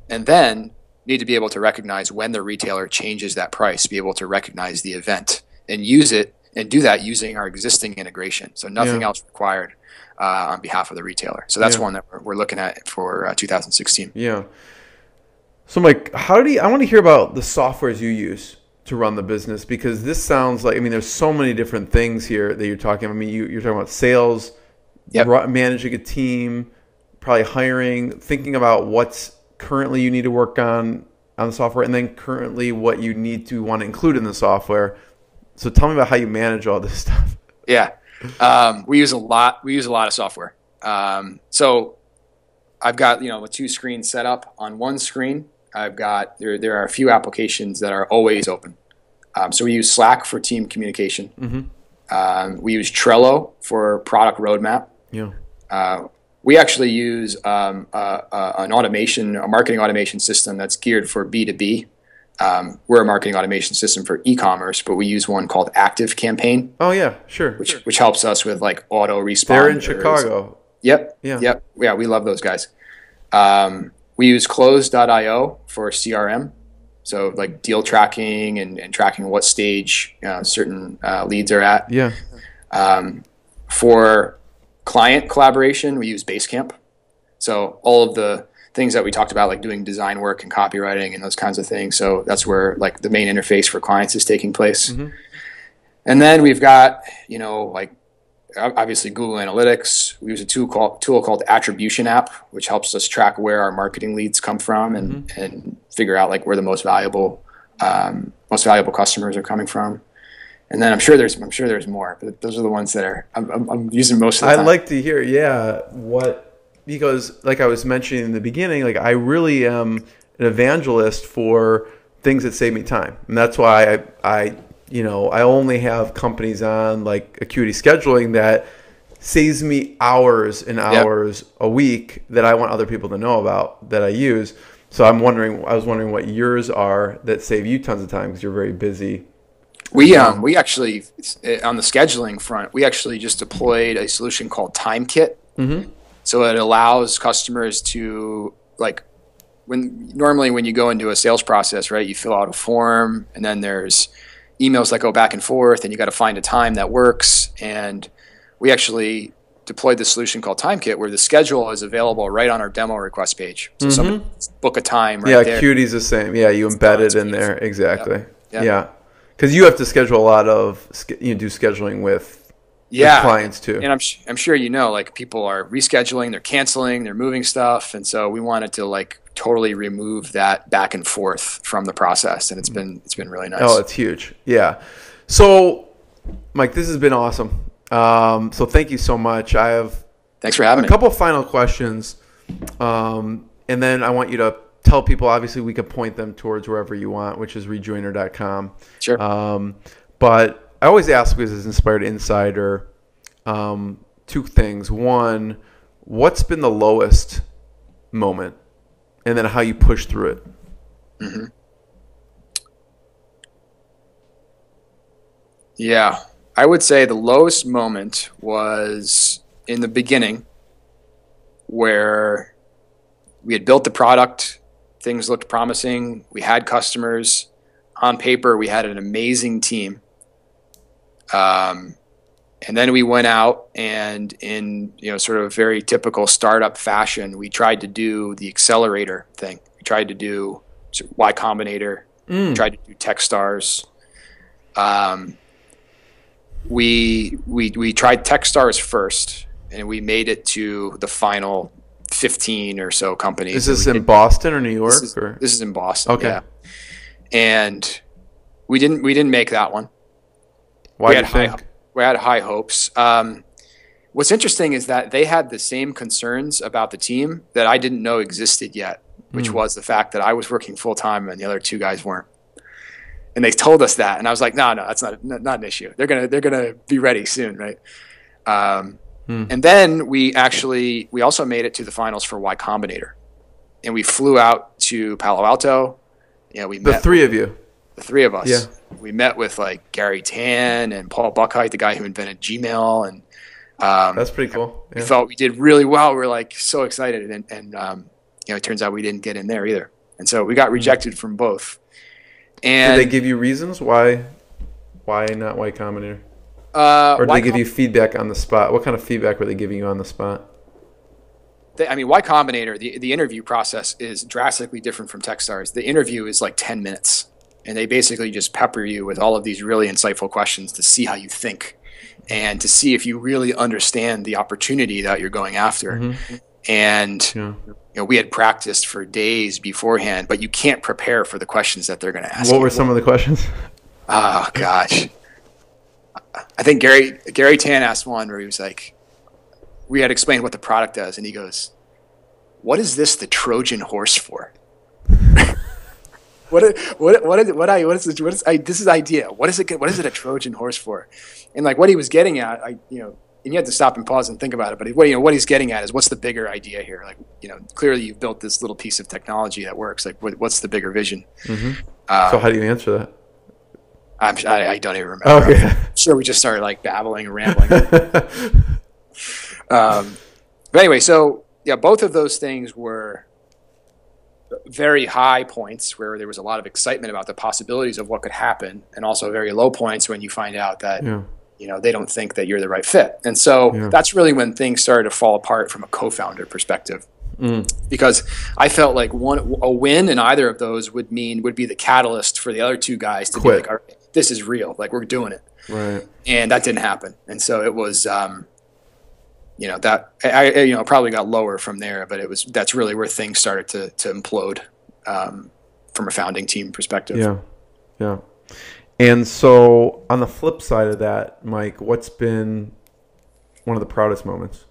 And then need to be able to recognize when the retailer changes that price, be able to recognize the event and use it and do that using our existing integration. So nothing yeah. else required uh, on behalf of the retailer. So that's yeah. one that we're, we're, looking at for uh, 2016. Yeah. So, Mike, how do you, I want to hear about the softwares you use to run the business because this sounds like I mean, there's so many different things here that you're talking. About. I mean, you, are talking about sales, yep. managing a team, probably hiring, thinking about what's currently you need to work on on the software, and then currently what you need to want to include in the software. So, tell me about how you manage all this stuff. Yeah. Um, we use a lot. We use a lot of software. Um, so I've got you know a two screen set up. On one screen, I've got there. There are a few applications that are always open. Um, so we use Slack for team communication. Mm-hmm. Um, we use Trello for product roadmap. Yeah. Uh, we actually use um, uh, uh, an automation, a marketing automation system that's geared for B two B. Um, we're a marketing automation system for e-commerce, but we use one called Active Campaign. Oh yeah, sure. Which which helps us with like auto response. They're in Chicago. Yep. Yeah. Yep. Yeah, we love those guys. Um, we use Close.io for CRM, so like deal tracking and, and tracking what stage uh, certain uh, leads are at. Yeah. Um, for client collaboration, we use Basecamp. So all of the things that we talked about, like doing design work and copywriting and those kinds of things. So that's where like the main interface for clients is taking place. Mm-hmm. And then we've got, you know, like obviously Google Analytics. We use a tool called, tool called Attribution App, which helps us track where our marketing leads come from and, mm-hmm. and figure out like where the most valuable um, most valuable customers are coming from. And then I'm sure there's I'm sure there's more, but those are the ones that are I'm, I'm, using most of the time. I'd like to hear, yeah, what because like I was mentioning in the beginning, like I really am an evangelist for things that save me time. And that's why I, I you know, I only have companies on like Acuity scheduling that saves me hours and hours yep. a week that I want other people to know about that I use. So I'm wondering, I was wondering what yours are that save you tons of time because you're very busy. We um we actually on the scheduling front we actually just deployed a solution called TimeKit. Mm-hmm. So it allows customers to like when normally when you go into a sales process, right, you fill out a form and then there's emails that go back and forth and you got to find a time that works and we actually deployed the solution called TimeKit where the schedule is available right on our demo request page. So mm-hmm. book a time right yeah, there. Acuity's the same. Yeah, you embed it in there. Exactly. Yeah. Because you have to schedule a lot of, you do scheduling with yeah. clients too. And I'm, I'm sure you know like people are rescheduling they're canceling they're moving stuff and so we wanted to like totally remove that back and forth from the process and it's been it's been really nice. oh it's huge. Yeah. So mike this has been awesome. Um, so thank you so much. I have thanks for having a me. couple final questions um, and then I want you to tell people. Obviously, we could point them towards wherever you want, which is rejoiner.com. Sure. Um, but I always ask because as inspired insider, um, two things. One, what's been the lowest moment, and then how you push through it. Mm-hmm. Yeah, I would say the lowest moment was in the beginning, where we had built the product, things looked promising, we had customers. On paper, we had an amazing team. Um, and then we went out and in you know sort of a very typical startup fashion we tried to do the accelerator thing we tried to do y combinator mm. tried to do techstars um, we we we tried techstars first and we made it to the final 15 or so companies is this in did, boston or new york this is, or? this is in boston okay yeah. and we didn't we didn't make that one why we do you think we had high hopes. Um, what's interesting is that they had the same concerns about the team that I didn't know existed yet, which mm. was the fact that I was working full time and the other two guys weren't. And they told us that, and I was like, "No, no, that's not not an issue. They're gonna they're gonna be ready soon, right?" Um, mm. And then we actually we also made it to the finals for Y Combinator, and we flew out to Palo Alto. Yeah, we the met three of you the three of us. Yeah. We met with like Garry Tan and Paul Buchheit, the guy who invented Gmail, and um, that's pretty cool. Yeah. We felt we did really well. We are like so excited, and, and um, you know, it turns out we didn't get in there either, and so we got hmm. rejected mm-hmm. from both. And did they give you reasons why, why not Y Combinator? Uh, or did they give Com- you feedback on the spot? What kind of feedback were they giving you on the spot? I mean, Y Combinator, the, the interview process is drastically different from Techstars. The interview is like 10 minutes and they basically just pepper you with all of these really insightful questions to see how you think and to see if you really understand the opportunity that you're going after. Mm-hmm. And yeah. you know, we had practiced for days beforehand, but you can't prepare for the questions that they're going to ask. What you. were some of the questions? Oh gosh, I think Gary Garry Tan asked one where he was like, we had explained what the product does, and he goes, "What is this the Trojan horse for?" what what what is what I what is this, what is I, this is idea? What is it? What is it a Trojan horse for? And like what he was getting at, I you know, and you had to stop and pause and think about it. But what you know, what he's getting at is what's the bigger idea here? Like you know, clearly you've built this little piece of technology that works. Like what, what's the bigger vision? Mm-hmm. Um, so how do you answer that? I'm, I, I don't even remember. Okay. I'm sure we just started like babbling and rambling. um, but anyway, so yeah, both of those things were very high points where there was a lot of excitement about the possibilities of what could happen, and also very low points when you find out that yeah. you know they don't think that you're the right fit. And so yeah. that's really when things started to fall apart from a co-founder perspective. Mm. Because I felt like one a win in either of those would mean would be the catalyst for the other two guys to Quit. be like, "This is real. Like we're doing it." Right. And that didn't happen. And so it was. Um, you know that I, you know probably got lower from there, but it was that's really where things started to to implode um, from a founding team perspective. Yeah, yeah. And so on the flip side of that, Mike, what's been one of the proudest moments?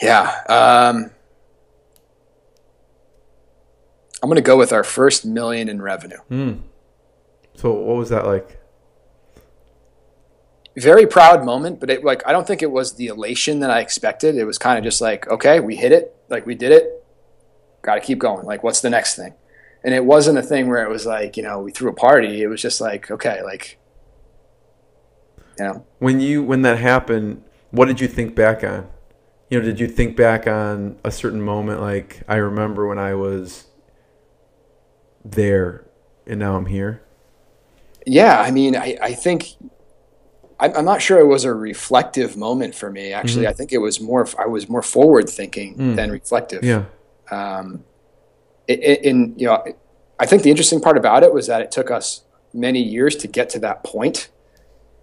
Yeah, um, I'm going to go with our first million in revenue. Mm. So what was that like? very proud moment, but it like I don't think it was the elation that I expected. It was kind of just like, okay, we hit it, like we did it. Got to keep going. Like, what's the next thing? And it wasn't a thing where it was like, you know, we threw a party. It was just like, okay, like, you know. When you when that happened, what did you think back on? You know, did you think back on a certain moment? Like, I remember when I was there, and now I'm here. Yeah, I mean, I, I think I'm not sure it was a reflective moment for me. Actually, mm-hmm. I think it was more. I was more forward thinking mm. than reflective. Yeah. Um, in you know, I think the interesting part about it was that it took us many years to get to that point,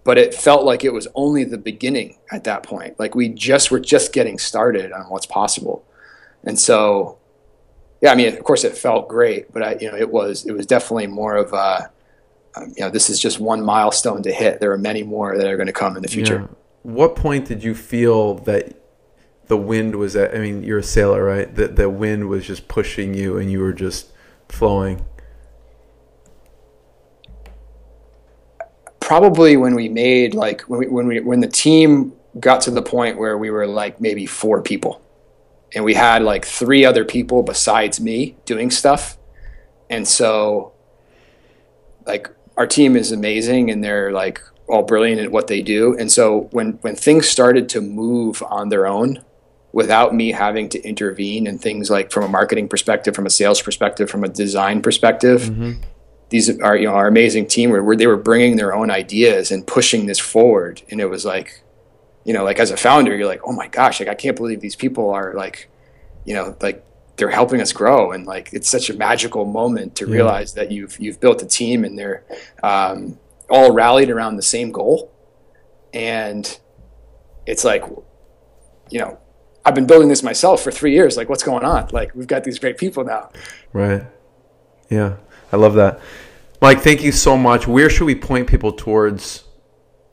but it felt like it was only the beginning at that point. Like we just were just getting started on what's possible, and so, yeah. I mean, of course, it felt great, but I, you know, it was it was definitely more of a um, you know, this is just one milestone to hit. There are many more that are going to come in the future. Yeah. What point did you feel that the wind was at, I mean, you're a sailor, right? That the wind was just pushing you and you were just flowing? Probably when we made like when we, when we when the team got to the point where we were like maybe four people, and we had like three other people besides me doing stuff, and so like our team is amazing and they're like all brilliant at what they do, and so when when things started to move on their own, without me having to intervene in things like from a marketing perspective, from a sales perspective, from a design perspective. Mm-hmm. These are you know our amazing team where, where they were bringing their own ideas and pushing this forward, and it was like, you know, like as a founder, you're like, oh my gosh, like I can't believe these people are like, you know, like they're helping us grow, and like it's such a magical moment to yeah. realize that you've you've built a team and they're um, all rallied around the same goal, and it's like, you know, I've been building this myself for three years. Like, what's going on? Like, we've got these great people now. Right. Yeah, I love that. Mike, thank you so much. Where should we point people towards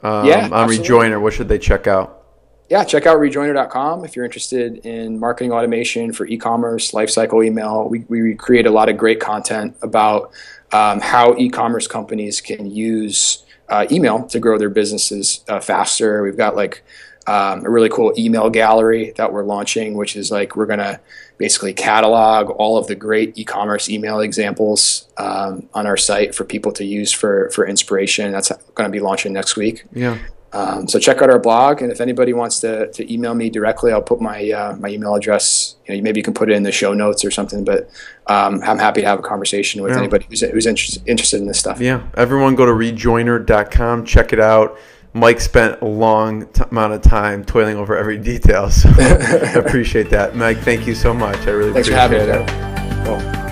um, yeah, on absolutely. Rejoiner? What should they check out? Yeah, check out rejoiner.com if you're interested in marketing automation for e-commerce, lifecycle email. We, we create a lot of great content about um, how e-commerce companies can use uh, email to grow their businesses uh, faster. We've got like um, a really cool email gallery that we're launching, which is like we're going to basically catalog all of the great e-commerce email examples um, on our site for people to use for for inspiration. That's going to be launching next week. Yeah. Um, so check out our blog, and if anybody wants to, to email me directly, I'll put my uh, my email address. You know, maybe you can put it in the show notes or something. But um, I'm happy to have a conversation with yeah. anybody who's who's interested interested in this stuff. Yeah, everyone go to rejoiner.com, check it out. Mike spent a long t- amount of time toiling over every detail. So I appreciate that. Mike, thank you so much. I really Thanks appreciate for having me. Cool.